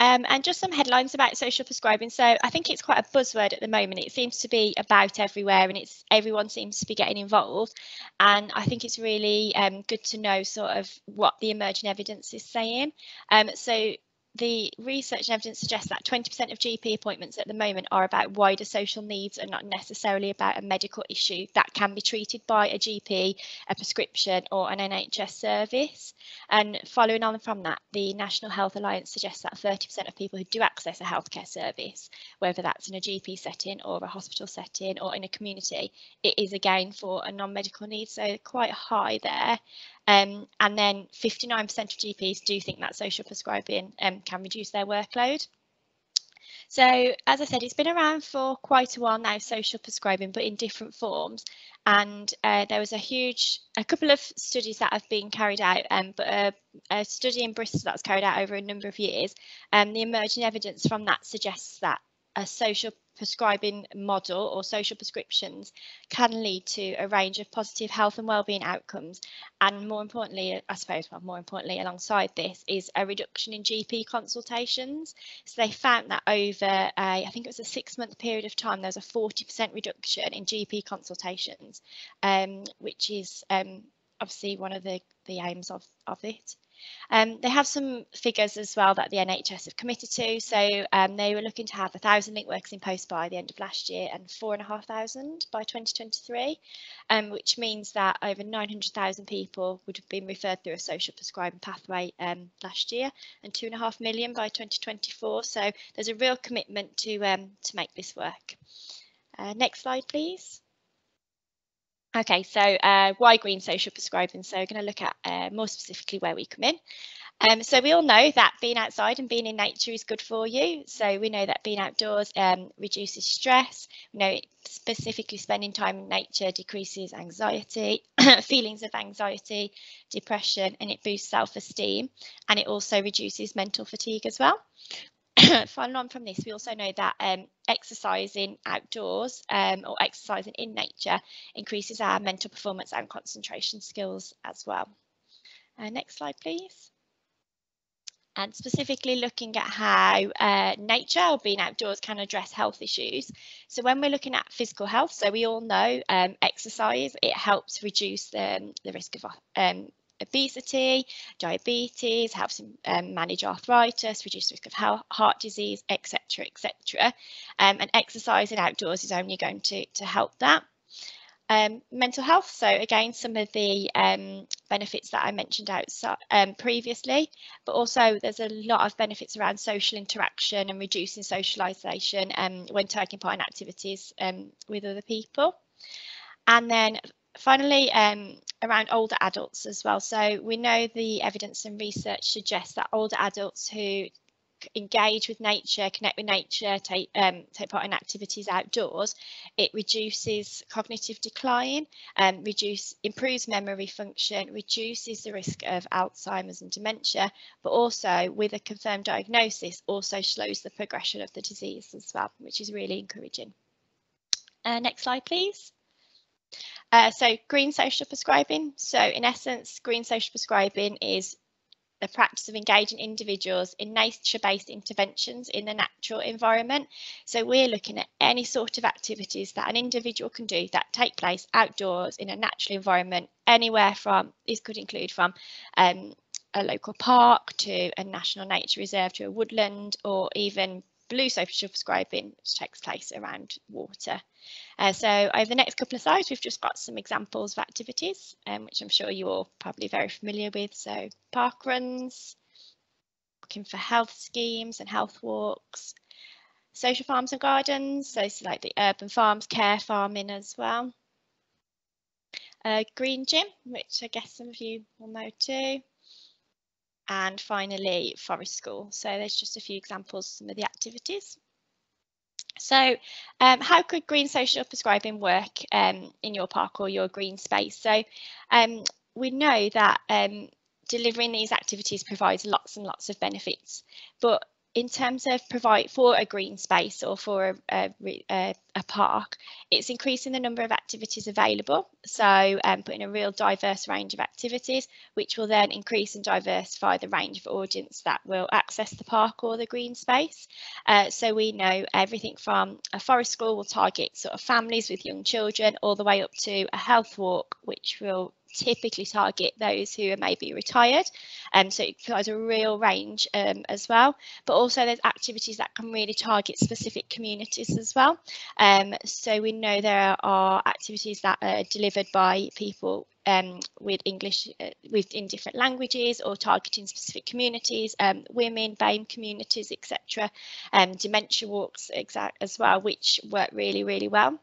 Um, and just some headlines about social prescribing. So I think it's quite a buzzword at the moment. It seems to be about everywhere and it's everyone seems to be getting involved. And I think it's really um, good to know sort of what the emerging evidence is saying. Um, so the research and evidence suggests that 20% of GP appointments at the moment are about wider social needs and not necessarily about a medical issue that can be treated by a GP, a prescription or an NHS service. And following on from that, the National Health Alliance suggests that 30% of people who do access a healthcare service, whether that's in a GP setting or a hospital setting or in a community, it is again for a non-medical need, so quite high there. Um, and then 59% of GPs do think that social prescribing um, can reduce their workload. So as I said, it's been around for quite a while now, social prescribing, but in different forms. And uh, there was a huge, a couple of studies that have been carried out, um, but a, a, study in Bristol that was carried out over a number of years. Um, the emerging evidence from that suggests that a social prescribing model or social prescriptions can lead to a range of positive health and wellbeing outcomes. And more importantly i suppose well more importantly alongside this is a reduction in gp consultations. So they found that over a, i think it was a six month period of time there's a 40% reduction in gp consultations um, which is um, obviously one of the the aims of of it Um, they have some figures as well that the NHS have committed to. So um, they were looking to have a thousand link workers in post by the end of last year and four and a half thousand by 2023, um, which means that over 900,000 people would have been referred through a social prescribing pathway um, last year and two and a half million by 2024. So there's a real commitment to um, to make this work. Uh, next slide, please. Okay, so uh, why green social prescribing? So we're going to look at uh, more specifically where we come in. Um, so we all know that being outside and being in nature is good for you. So we know that being outdoors um, reduces stress. We know specifically spending time in nature decreases anxiety, feelings of anxiety, depression, and it boosts self-esteem. And it also reduces mental fatigue as well. following on from this, we also know that um, exercising outdoors um, or exercising in nature increases our mental performance and concentration skills as well. Uh, next slide, please. And specifically looking at how uh, nature or being outdoors can address health issues. So when we're looking at physical health, so we all know um, exercise, it helps reduce the, the risk of um, obesity, diabetes, helps um, manage arthritis, reduce risk of heart disease, etc, etc. Um, and exercising outdoors is only going to, to help that. Um, mental health, so again, some of the um, benefits that I mentioned outside um, previously, but also there's a lot of benefits around social interaction and reducing socialisation um, when taking part in activities with other people. And then finally, um, around older adults as well. So we know the evidence and research suggests that older adults who engage with nature, connect with nature, take um, take part in activities outdoors, it reduces cognitive decline, um, reduce improves memory function, reduces the risk of Alzheimer's and dementia, but also with a confirmed diagnosis, also slows the progression of the disease as well, which is really encouraging. Uh, next slide, please. Uh, so green social prescribing. So in essence, green social prescribing is the practice of engaging individuals in nature-based interventions in the natural environment. So we're looking at any sort of activities that an individual can do that take place outdoors in a natural environment, anywhere from, this could include from um, a local park to a national nature reserve to a woodland or even blue social prescribing which takes place around water. Uh, so over the next couple of slides, we've just got some examples of activities, um, which I'm sure you're probably very familiar with. So park runs, Walking for Health schemes and health walks, social farms and gardens, so like the urban farms, care farming as well. Uh, green gym, which I guess some of you will know too and finally forest school. So there's just a few examples some of the activities. So um, how could green social prescribing work um, in your park or your green space? So um, we know that um, delivering these activities provides lots and lots of benefits, but in terms of provide for a green space or for a, a, a park, it's increasing the number of activities available. So um, putting a real diverse range of activities, which will then increase and diversify the range of audience that will access the park or the green space. Uh, so we know everything from a forest school will target sort of families with young children all the way up to a health walk, which will typically target those who are maybe retired. Um, so it provides a real range um, as well. But also there's activities that can really target specific communities as well. Um, so we know there are activities that are delivered by people um, with English uh, with in different languages or targeting specific communities, um, women, BAME communities, etc. Um, dementia walks as well, which work really, really well.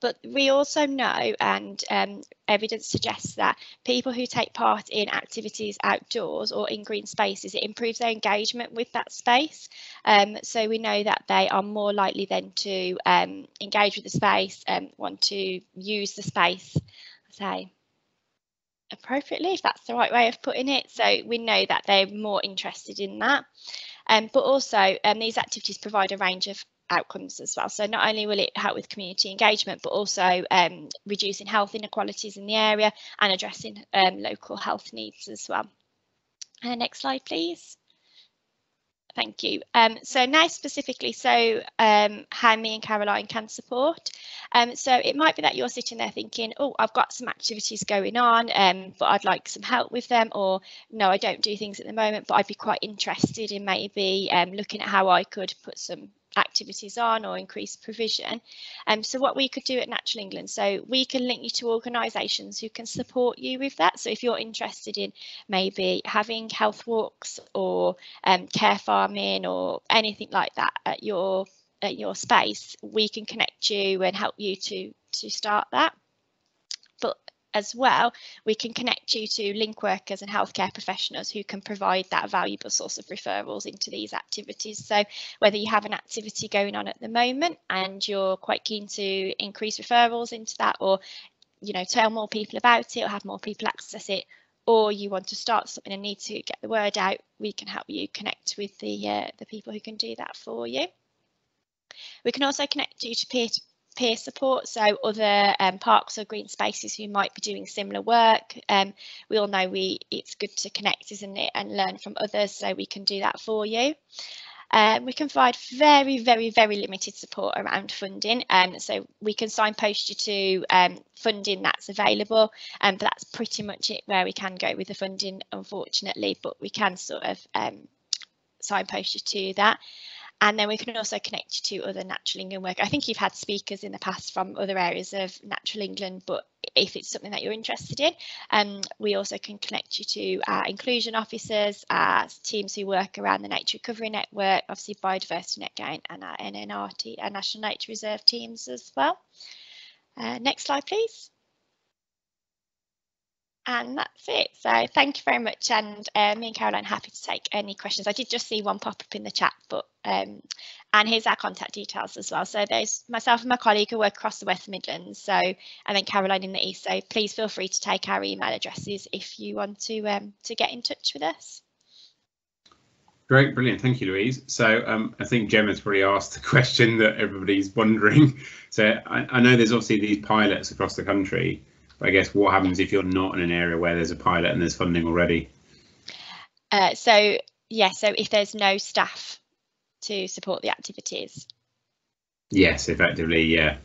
But we also know, and um, evidence suggests that people who take part in activities outdoors or in green spaces, it improves their engagement with that space. Um, so we know that they are more likely then to um, engage with the space, and want to use the space, say, appropriately, if that's the right way of putting it. So we know that they're more interested in that. Um, but also um, these activities provide a range of outcomes as well. So not only will it help with community engagement, but also um, reducing health inequalities in the area and addressing um, local health needs as well. Uh, next slide, please. Thank you. Um, so now specifically, so um, how me and Caroline can support. Um, so it might be that you're sitting there thinking, oh, I've got some activities going on, um, but I'd like some help with them, or no, I don't do things at the moment, but I'd be quite interested in maybe um, looking at how I could put some activities on or increase provision. Um, so what we could do at Natural England, so we can link you to organisations who can support you with that. So if you're interested in maybe having health walks or um, care farming or anything like that at your at your space, we can connect you and help you to to start that as well, we can connect you to link workers and healthcare professionals who can provide that valuable source of referrals into these activities. So whether you have an activity going on at the moment and you're quite keen to increase referrals into that or you know tell more people about it or have more people access it or you want to start something and need to get the word out, we can help you connect with the uh, the people who can do that for you. We can also connect you to peer peer support, so other um, parks or green spaces who might be doing similar work. Um, we all know we it's good to connect, isn't it, and learn from others, so we can do that for you. Um, we can provide very, very, very limited support around funding. Um, so we can signpost you to um, funding that's available, um, but that's pretty much it where we can go with the funding, unfortunately, but we can sort of um, signpost you to that. And then we can also connect you to other Natural England work. I think you've had speakers in the past from other areas of Natural England, but if it's something that you're interested in, um, we also can connect you to our inclusion officers, our teams who work around the Nature Recovery Network, obviously Biodiversity Net Gain and our NNRT, our National Nature Reserve teams as well. Uh, next slide, please and that's it. So thank you very much. And uh, me and Caroline happy to take any questions. I did just see one pop up in the chat, but um, and here's our contact details as well. So there's myself and my colleague who work across the West Midlands. So and then Caroline in the East. So please feel free to take our email addresses if you want to um, to get in touch with us. Great, brilliant. Thank you, Louise. So um, I think Gemma's probably asked the question that everybody's wondering. So I, I know there's obviously these pilots across the country. But I guess what happens if you're not in an area where there's a pilot and there's funding already? Uh, so yeah, so if there's no staff to support the activities. Yes, effectively, yeah.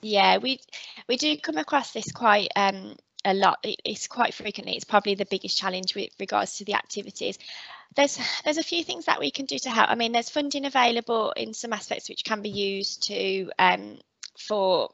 Yeah, we we do come across this quite um, a lot. it's quite frequently. It's probably the biggest challenge with regards to the activities. There's there's a few things that we can do to help. I mean, there's funding available in some aspects which can be used to um, for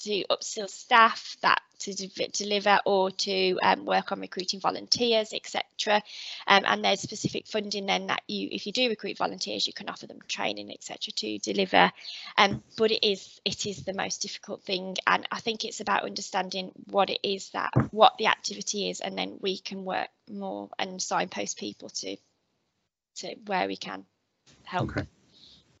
to upskill staff that to de deliver or to um, work on recruiting volunteers, etc. Um, and there's specific funding then that you, if you do recruit volunteers, you can offer them training, etc. to deliver. Um, but it is it is the most difficult thing, and I think it's about understanding what it is that what the activity is, and then we can work more and signpost people to to where we can help. Okay.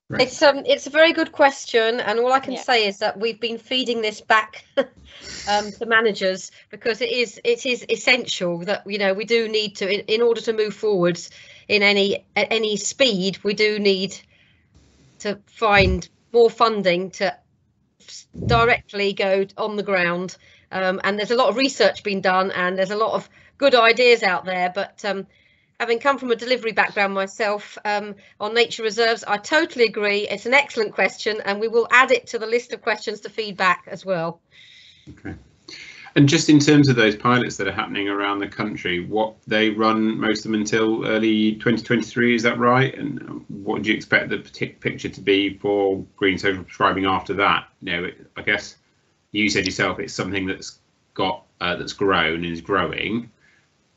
Right. It's um, it's a very good question, and all I can yeah. say is that we've been feeding this back um, to managers because it is it is essential that you know we do need to in, in order to move forwards in any at any speed we do need to find more funding to directly go on the ground um, and there's a lot of research being done and there's a lot of good ideas out there but um, having come from a delivery background myself um, on nature reserves, I totally agree. It's an excellent question, and we will add it to the list of questions to feedback as well. Okay. And just in terms of those pilots that are happening around the country, what they run most of them until early 2023, is that right? And what do you expect the picture to be for green social prescribing after that? You know, I guess you said yourself it's something that's got uh, that's grown and is growing.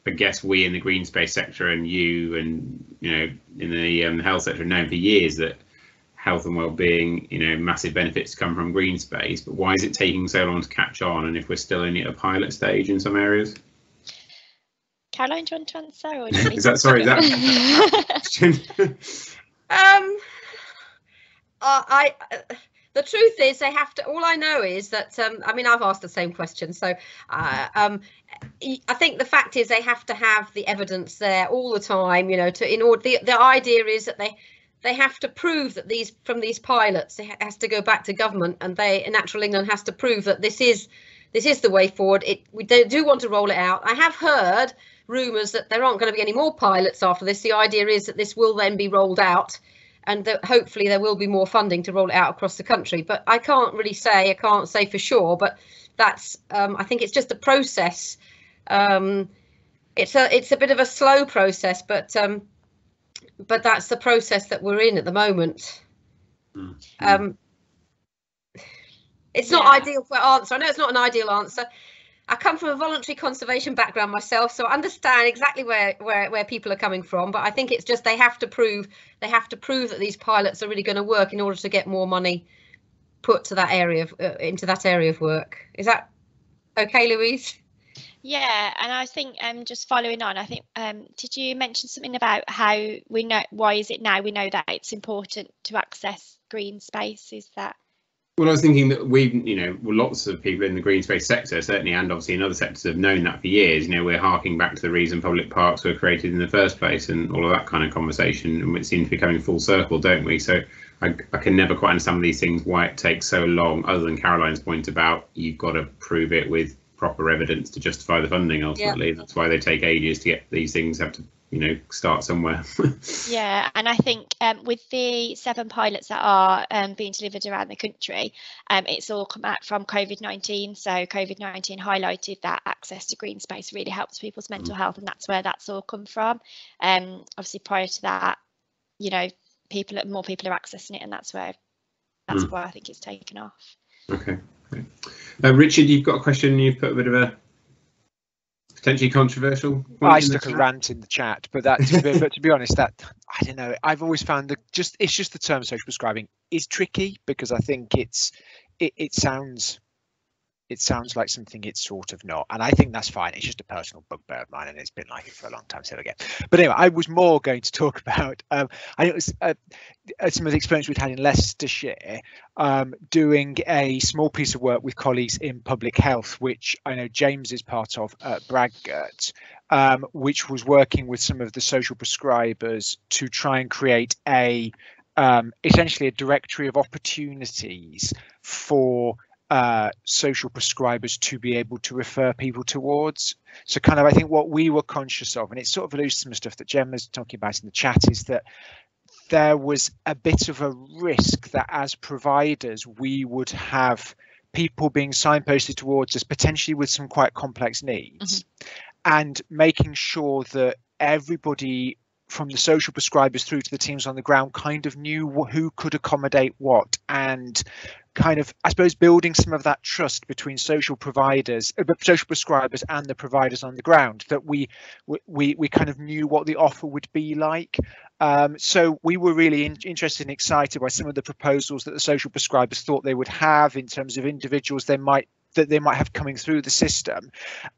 I guess we in the green space sector and you and you know in the um, health sector have known for years that health and well-being, you know, massive benefits come from green space. But why is it taking so long to catch on? And if we're still only at a pilot stage in some areas? Caroline, do you want to answer? is that sorry? Is that um, uh, I. Uh, the truth is they have to all i know is that um, i mean i've asked the same question so uh, um, i think the fact is they have to have the evidence there all the time you know to in order the, the idea is that they they have to prove that these from these pilots it has to go back to government and they natural england has to prove that this is this is the way forward. It we do, do want to roll it out. I have heard rumours that there aren't going to be any more pilots after this. The idea is that this will then be rolled out and that hopefully there will be more funding to roll it out across the country. But I can't really say, I can't say for sure, but that's, um, I think it's just a process. Um, it's a, it's a bit of a slow process, but, um, but that's the process that we're in at the moment. Mm -hmm. it's not yeah. ideal for answer. I know it's not an ideal answer. I come from a voluntary conservation background myself, so I understand exactly where, where, where people are coming from. But I think it's just they have to prove they have to prove that these pilots are really going to work in order to get more money put to that area of uh, into that area of work. Is that okay, Louise? Yeah, and I think um, just following on, I think um, did you mention something about how we know why is it now we know that it's important to access green space? Is that well, I was thinking that we, you know, well, lots of people in the green space sector, certainly, and obviously in other sectors, have known that for years. You know, we're harking back to the reason public parks were created in the first place, and all of that kind of conversation, and it seems to be coming full circle, don't we? So, I, I can never quite understand these things why it takes so long. Other than Caroline's point about you've got to prove it with proper evidence to justify the funding. Ultimately, yeah. that's why they take ages to get these things. Have to you know start somewhere yeah and i think um, with the seven pilots that are um, being delivered around the country um, it's all come out from covid-19 so covid-19 highlighted that access to green space really helps people's mental mm. health and that's where that's all come from um obviously prior to that you know people more people are accessing it and that's where that's mm. why i think it's taken off okay, okay. Uh, richard you've got a question you've put a bit of a potentially controversial. I stuck a rant in the chat, but that, to be, but to be honest, that I don't know. I've always found that just it's just the term social prescribing is tricky because I think it's it, it sounds it sounds like something it's sort of not. And I think that's fine. It's just a personal bugbear of mine and it's been like it for a long time. So again, but anyway, I was more going to talk about, um, I think it was uh, uh, some of the experience we'd had in Leicestershire, um, doing a small piece of work with colleagues in public health, which I know James is part of at Bradgate, um, which was working with some of the social prescribers to try and create a um, essentially a directory of opportunities for uh, social prescribers to be able to refer people towards. So kind of I think what we were conscious of, and it sort of alludes to some stuff that Gemma's talking about in the chat, is that there was a bit of a risk that as providers we would have people being signposted towards us potentially with some quite complex needs mm-hmm. and making sure that everybody from the social prescribers through to the teams on the ground kind of knew who could accommodate what and kind of i suppose building some of that trust between social providers uh, social prescribers and the providers on the ground that we we we kind of knew what the offer would be like. Um, so we were really in, interested and excited by some of the proposals that the social prescribers thought they would have in terms of individuals they might that they might have coming through the system.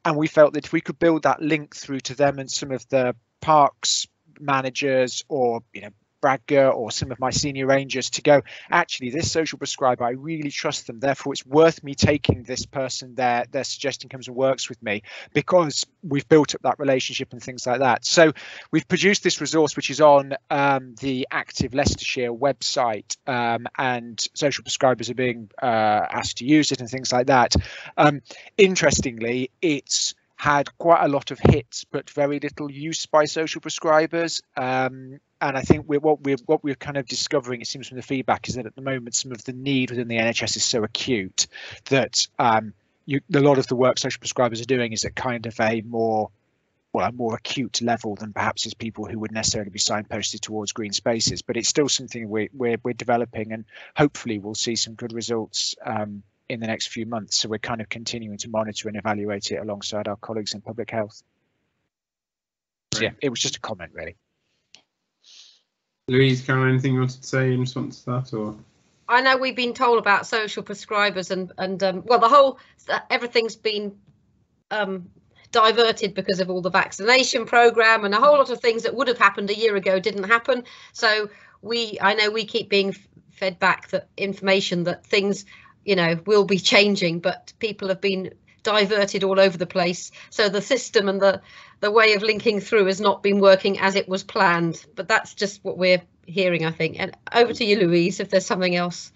And we felt that if we could build that link through to them and some of the parks managers or you know Bradgate or some of my senior rangers to go, actually, this social prescriber, I really trust them. Therefore, it's worth me taking this person there. Their suggestion comes and works with me because we've built up that relationship and things like that. So we've produced this resource, which is on um, the active Leicestershire website, um, and social prescribers are being uh, asked to use it and things like that. Um, interestingly, it's had quite a lot of hits, but very little use by social prescribers. Um, and I think we're, what we're what we're kind of discovering, it seems from the feedback, is that at the moment some of the need within the NHS is so acute that um, you, a lot of the work social prescribers are doing is at kind of a more well, a more acute level than perhaps is people who would necessarily be signposted towards green spaces. But it's still something we're we're, we're developing, and hopefully we'll see some good results um, in the next few months. So we're kind of continuing to monitor and evaluate it alongside our colleagues in public health. So yeah, it was just a comment really. Louise, Caroline, anything you wanted to say in response to that or? I know we've been told about social prescribers and and um, well the whole everything's been um, diverted because of all the vaccination program and a whole lot of things that would have happened a year ago didn't happen. So we I know we keep being fed back that information that things you know will be changing but people have been diverted all over the place. So the system and the the way of linking through has not been working as it was planned. But that's just what we're hearing i think. And over to you louise if there's something else.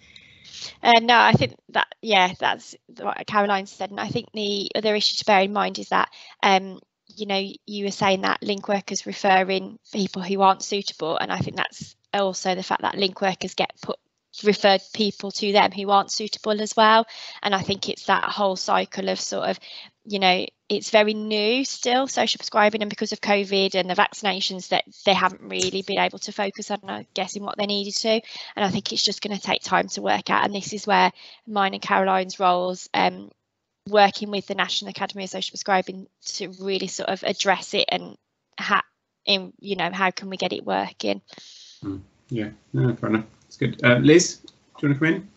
Uh, no, I think that yeah, that's what Caroline said, and I think the other issue to bear in mind is that um, you know, you were saying that link workers referring people who aren't suitable, and I think that's also the fact that link workers get put referred people to them who aren't suitable as well. And I think it's that whole cycle of sort of, you know, it's very new still social prescribing and because of covid and the vaccinations that they haven't really been able to focus on i guess in what they needed to. And i think it's just going to take time to work out. And this is where mine and caroline's roles um, working with the national academy of social prescribing to really sort of address it and how in you know how can we get it working? Mm, yeah. No, fair enough good. Uh, liz do you want to come in?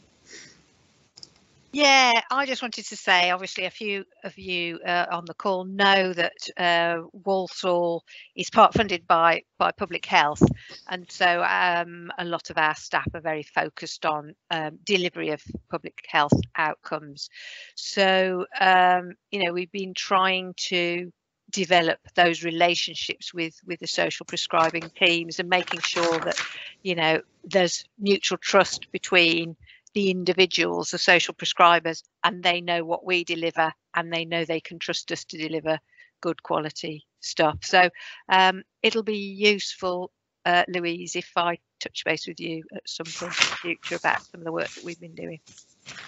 Yeah, I just wanted to say, obviously, a few of you uh, on the call know that uh, Walsall is part funded by by public health, and so um, a lot of our staff are very focused on um, delivery of public health outcomes. So, um, you know, we've been trying to develop those relationships with with the social prescribing teams and making sure that you know there's mutual trust between the individuals, the social prescribers, and they know what we deliver and they know they can trust us to deliver good quality stuff. So um, it'll be useful, uh, Louise, if I touch base with you at some point in the future about some of the work that we've been doing.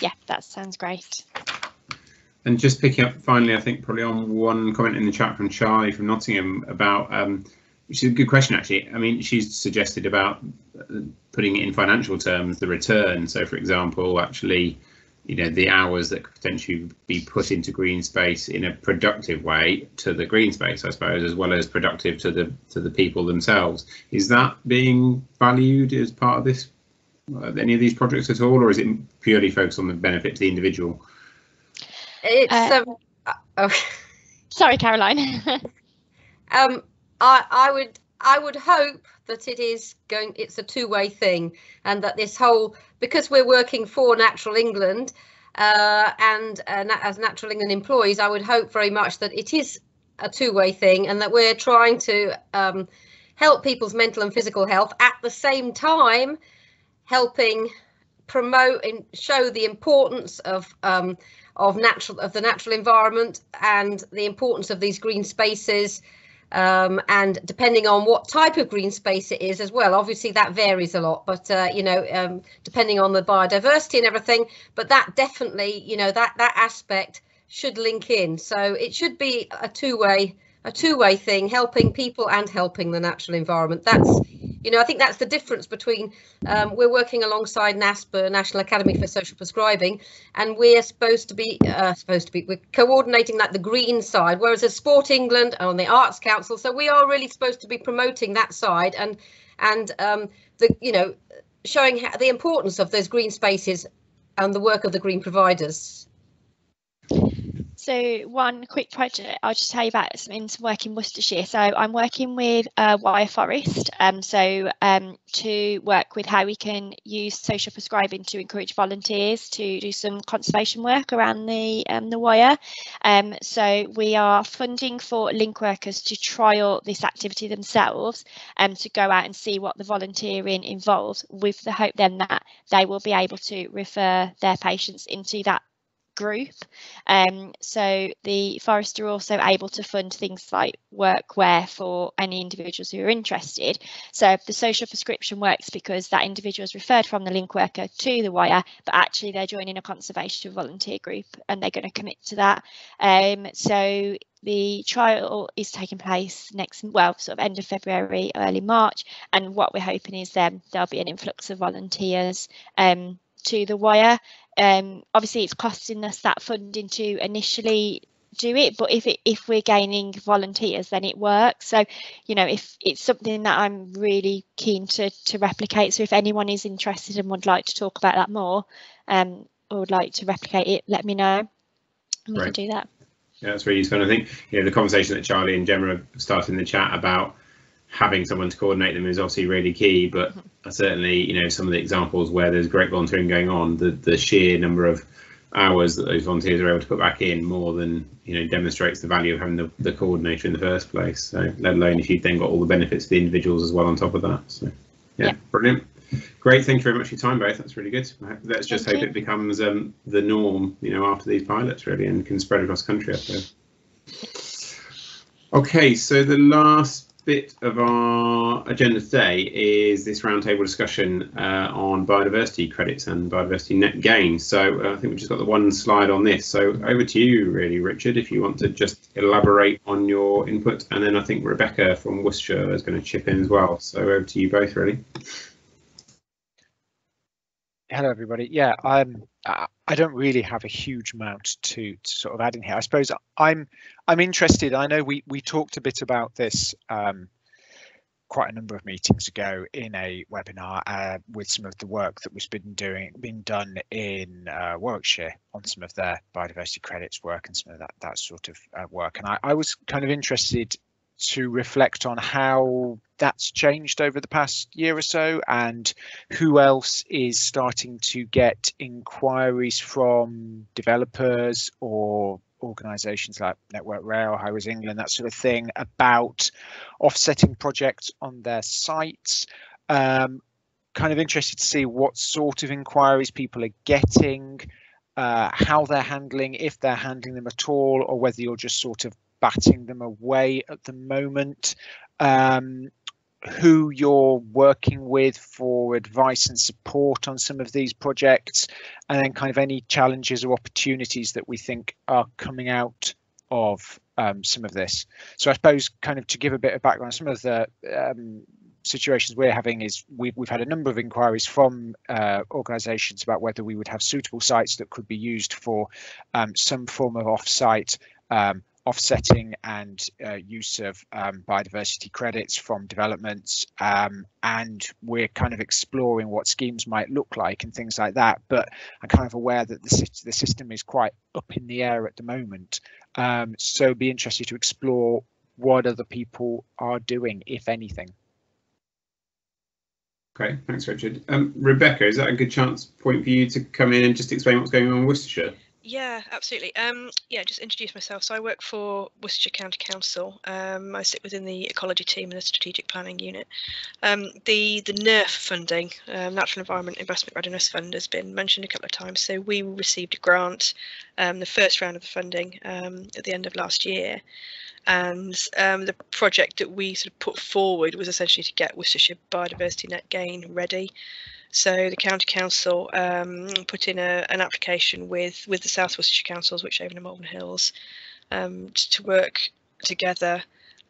Yeah, that sounds great. And just picking up finally, I think probably on one comment in the chat from Charlie from Nottingham about um, which is a good question, actually. I mean, she's suggested about uh, putting it in financial terms, the return. So, for example, actually, you know, the hours that could potentially be put into green space in a productive way to the green space, I suppose, as well as productive to the to the people themselves. Is that being valued as part of this, uh, any of these projects at all, or is it purely focused on the benefit to the individual? It's uh, um, uh, oh. sorry, Caroline. um, I, I would I would hope that it is going it's a two-way thing and that this whole because we're working for Natural England uh, and uh, as Natural England employees, I would hope very much that it is a two-way thing and that we're trying to um, help people's mental and physical health at the same time helping promote and show the importance of um, of natural of the natural environment and the importance of these green spaces um, and depending on what type of green space it is as well. Obviously that varies a lot but uh, you know um, depending on the biodiversity and everything but that definitely you know that that aspect should link in. So it should be a two-way a two-way thing helping people and helping the natural environment. That's you know i think that's the difference between um, we're working alongside naspa national academy for social prescribing and we're supposed to be uh, supposed to be we're coordinating like the green side whereas as sport england on the arts council so we are really supposed to be promoting that side and and um, the you know showing the importance of those green spaces and the work of the green providers so one quick project I'll just tell you about some, some work in Worcestershire. So I'm working with uh, Wyre Forest um, so um, to work with how we can use social prescribing to encourage volunteers to do some conservation work around the um, the Wyre. Um, so we are funding for link workers to trial this activity themselves and um, to go out and see what the volunteering involves with the hope then that they will be able to refer their patients into that group. Um, so the Forest are also able to fund things like workwear for any individuals who are interested. So the social prescription works because that individual is referred from the link worker to the Wyre, but actually they're joining a conservation volunteer group and they're going to commit to that. Um, so the trial is taking place next well sort of end of february early march and what we're hoping is then there'll be an influx of volunteers um, to the Wyre. um, obviously it's costing us that funding to initially do it but if it if we're gaining volunteers then it works so you know if it's something that i'm really keen to to replicate so if anyone is interested and would like to talk about that more um or would like to replicate it let me know and we right. can do that yeah that's really useful i think you know the conversation that charlie and gemma started in the chat about having someone to coordinate them is obviously really key. But mm-hmm. certainly, you know, some of the examples where there's great volunteering going on, the the sheer number of hours that those volunteers are able to put back in more than you know demonstrates the value of having the, the coordinator in the first place. So let alone if you've then got all the benefits to the individuals as well on top of that. So yeah, yeah. brilliant. Great, thank you very much for your time, both. That's really good. Let's just thank hope you. it becomes um, the norm, you know, after these pilots really, and can spread across country. Okay, so the last bit of our agenda today is this roundtable discussion uh, on biodiversity credits and biodiversity net gain. So uh, I think we've just got the one slide on this. So over to you, really, Richard, if you want to just elaborate on your input. And then I think Rebecca from Worcestershire is going to chip in as well. So over to you both, really. Hello, everybody. Yeah, I'm. I don't really have a huge amount to, to sort of add in here. I suppose I'm I'm interested. I know we we talked a bit about this um, quite a number of meetings ago in a webinar uh, with some of the work that was been doing been done in uh, Warwickshire on some of their biodiversity credits work and some of that that sort of uh, work. And I, I was kind of interested to reflect on how that's changed over the past year or so and who else is starting to get inquiries from developers or organizations like Network Rail, Highways England, that sort of thing about offsetting projects on their sites. Um, kind of interested to see what sort of inquiries people are getting, uh, how they're handling, if they're handling them at all, or whether you're just sort of batting them away at the moment. Um, who you're working with for advice and support on some of these projects, and then kind of any challenges or opportunities that we think are coming out of um, some of this. So I suppose kind of to give a bit of background, some of the um, situations we're having is we've, we've had a number of inquiries from uh, organisations about whether we would have suitable sites that could be used for um, some form of off-site um, offsetting and uh, use of um, biodiversity credits from developments um, and we're kind of exploring what schemes might look like and things like that but I'm kind of aware that the, the system is quite up in the air at the moment um, so be interested to explore what other people are doing if anything Okay, thanks Richard. Um, Rebecca, is that a good chance point for you to come in and just explain what's going on in Worcestershire? Yeah, absolutely. Um, yeah, just introduce myself. So I work for Worcestershire County Council. Um, I sit within the ecology team and the strategic planning unit. Um, the the NERF funding, um, Natural Environment Investment Readiness Fund, has been mentioned a couple of times. So we received a grant, um, the first round of the funding um, at the end of last year, and the project that we sort of put forward was essentially to get Worcestershire biodiversity net gain ready. So the county council um, put in a, an application with with the South Worcestershire councils, Wychavon and Malvern Hills, um, to work together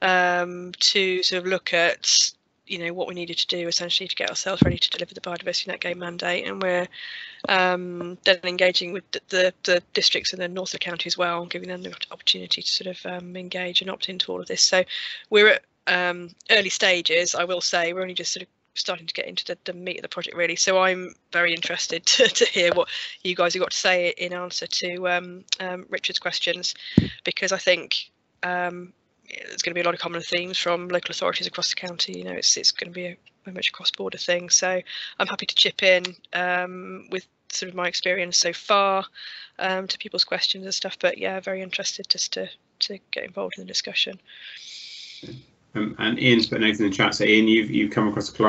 um, to sort of look at you know what we needed to do essentially to get ourselves ready to deliver the biodiversity net gain mandate. And we're um, then engaging with the, the, the, districts in the north of the county as well giving them the opportunity to sort of um, engage and opt into all of this. So we're at um, early stages I will say. We're only just sort of starting to get into the, the meat of the project really. So I'm very interested to, to hear what you guys have got to say in answer to um, um, Richard's questions, because I think um, there's going to be a lot of common themes from local authorities across the county. You know, it's it's going to be a very much a cross-border thing. So I'm happy to chip in um, with sort of my experience so far um, to people's questions and stuff. But yeah, very interested just to to get involved in the discussion. Um, and Ian's put notes in the chat. So Ian, you've you've come across a client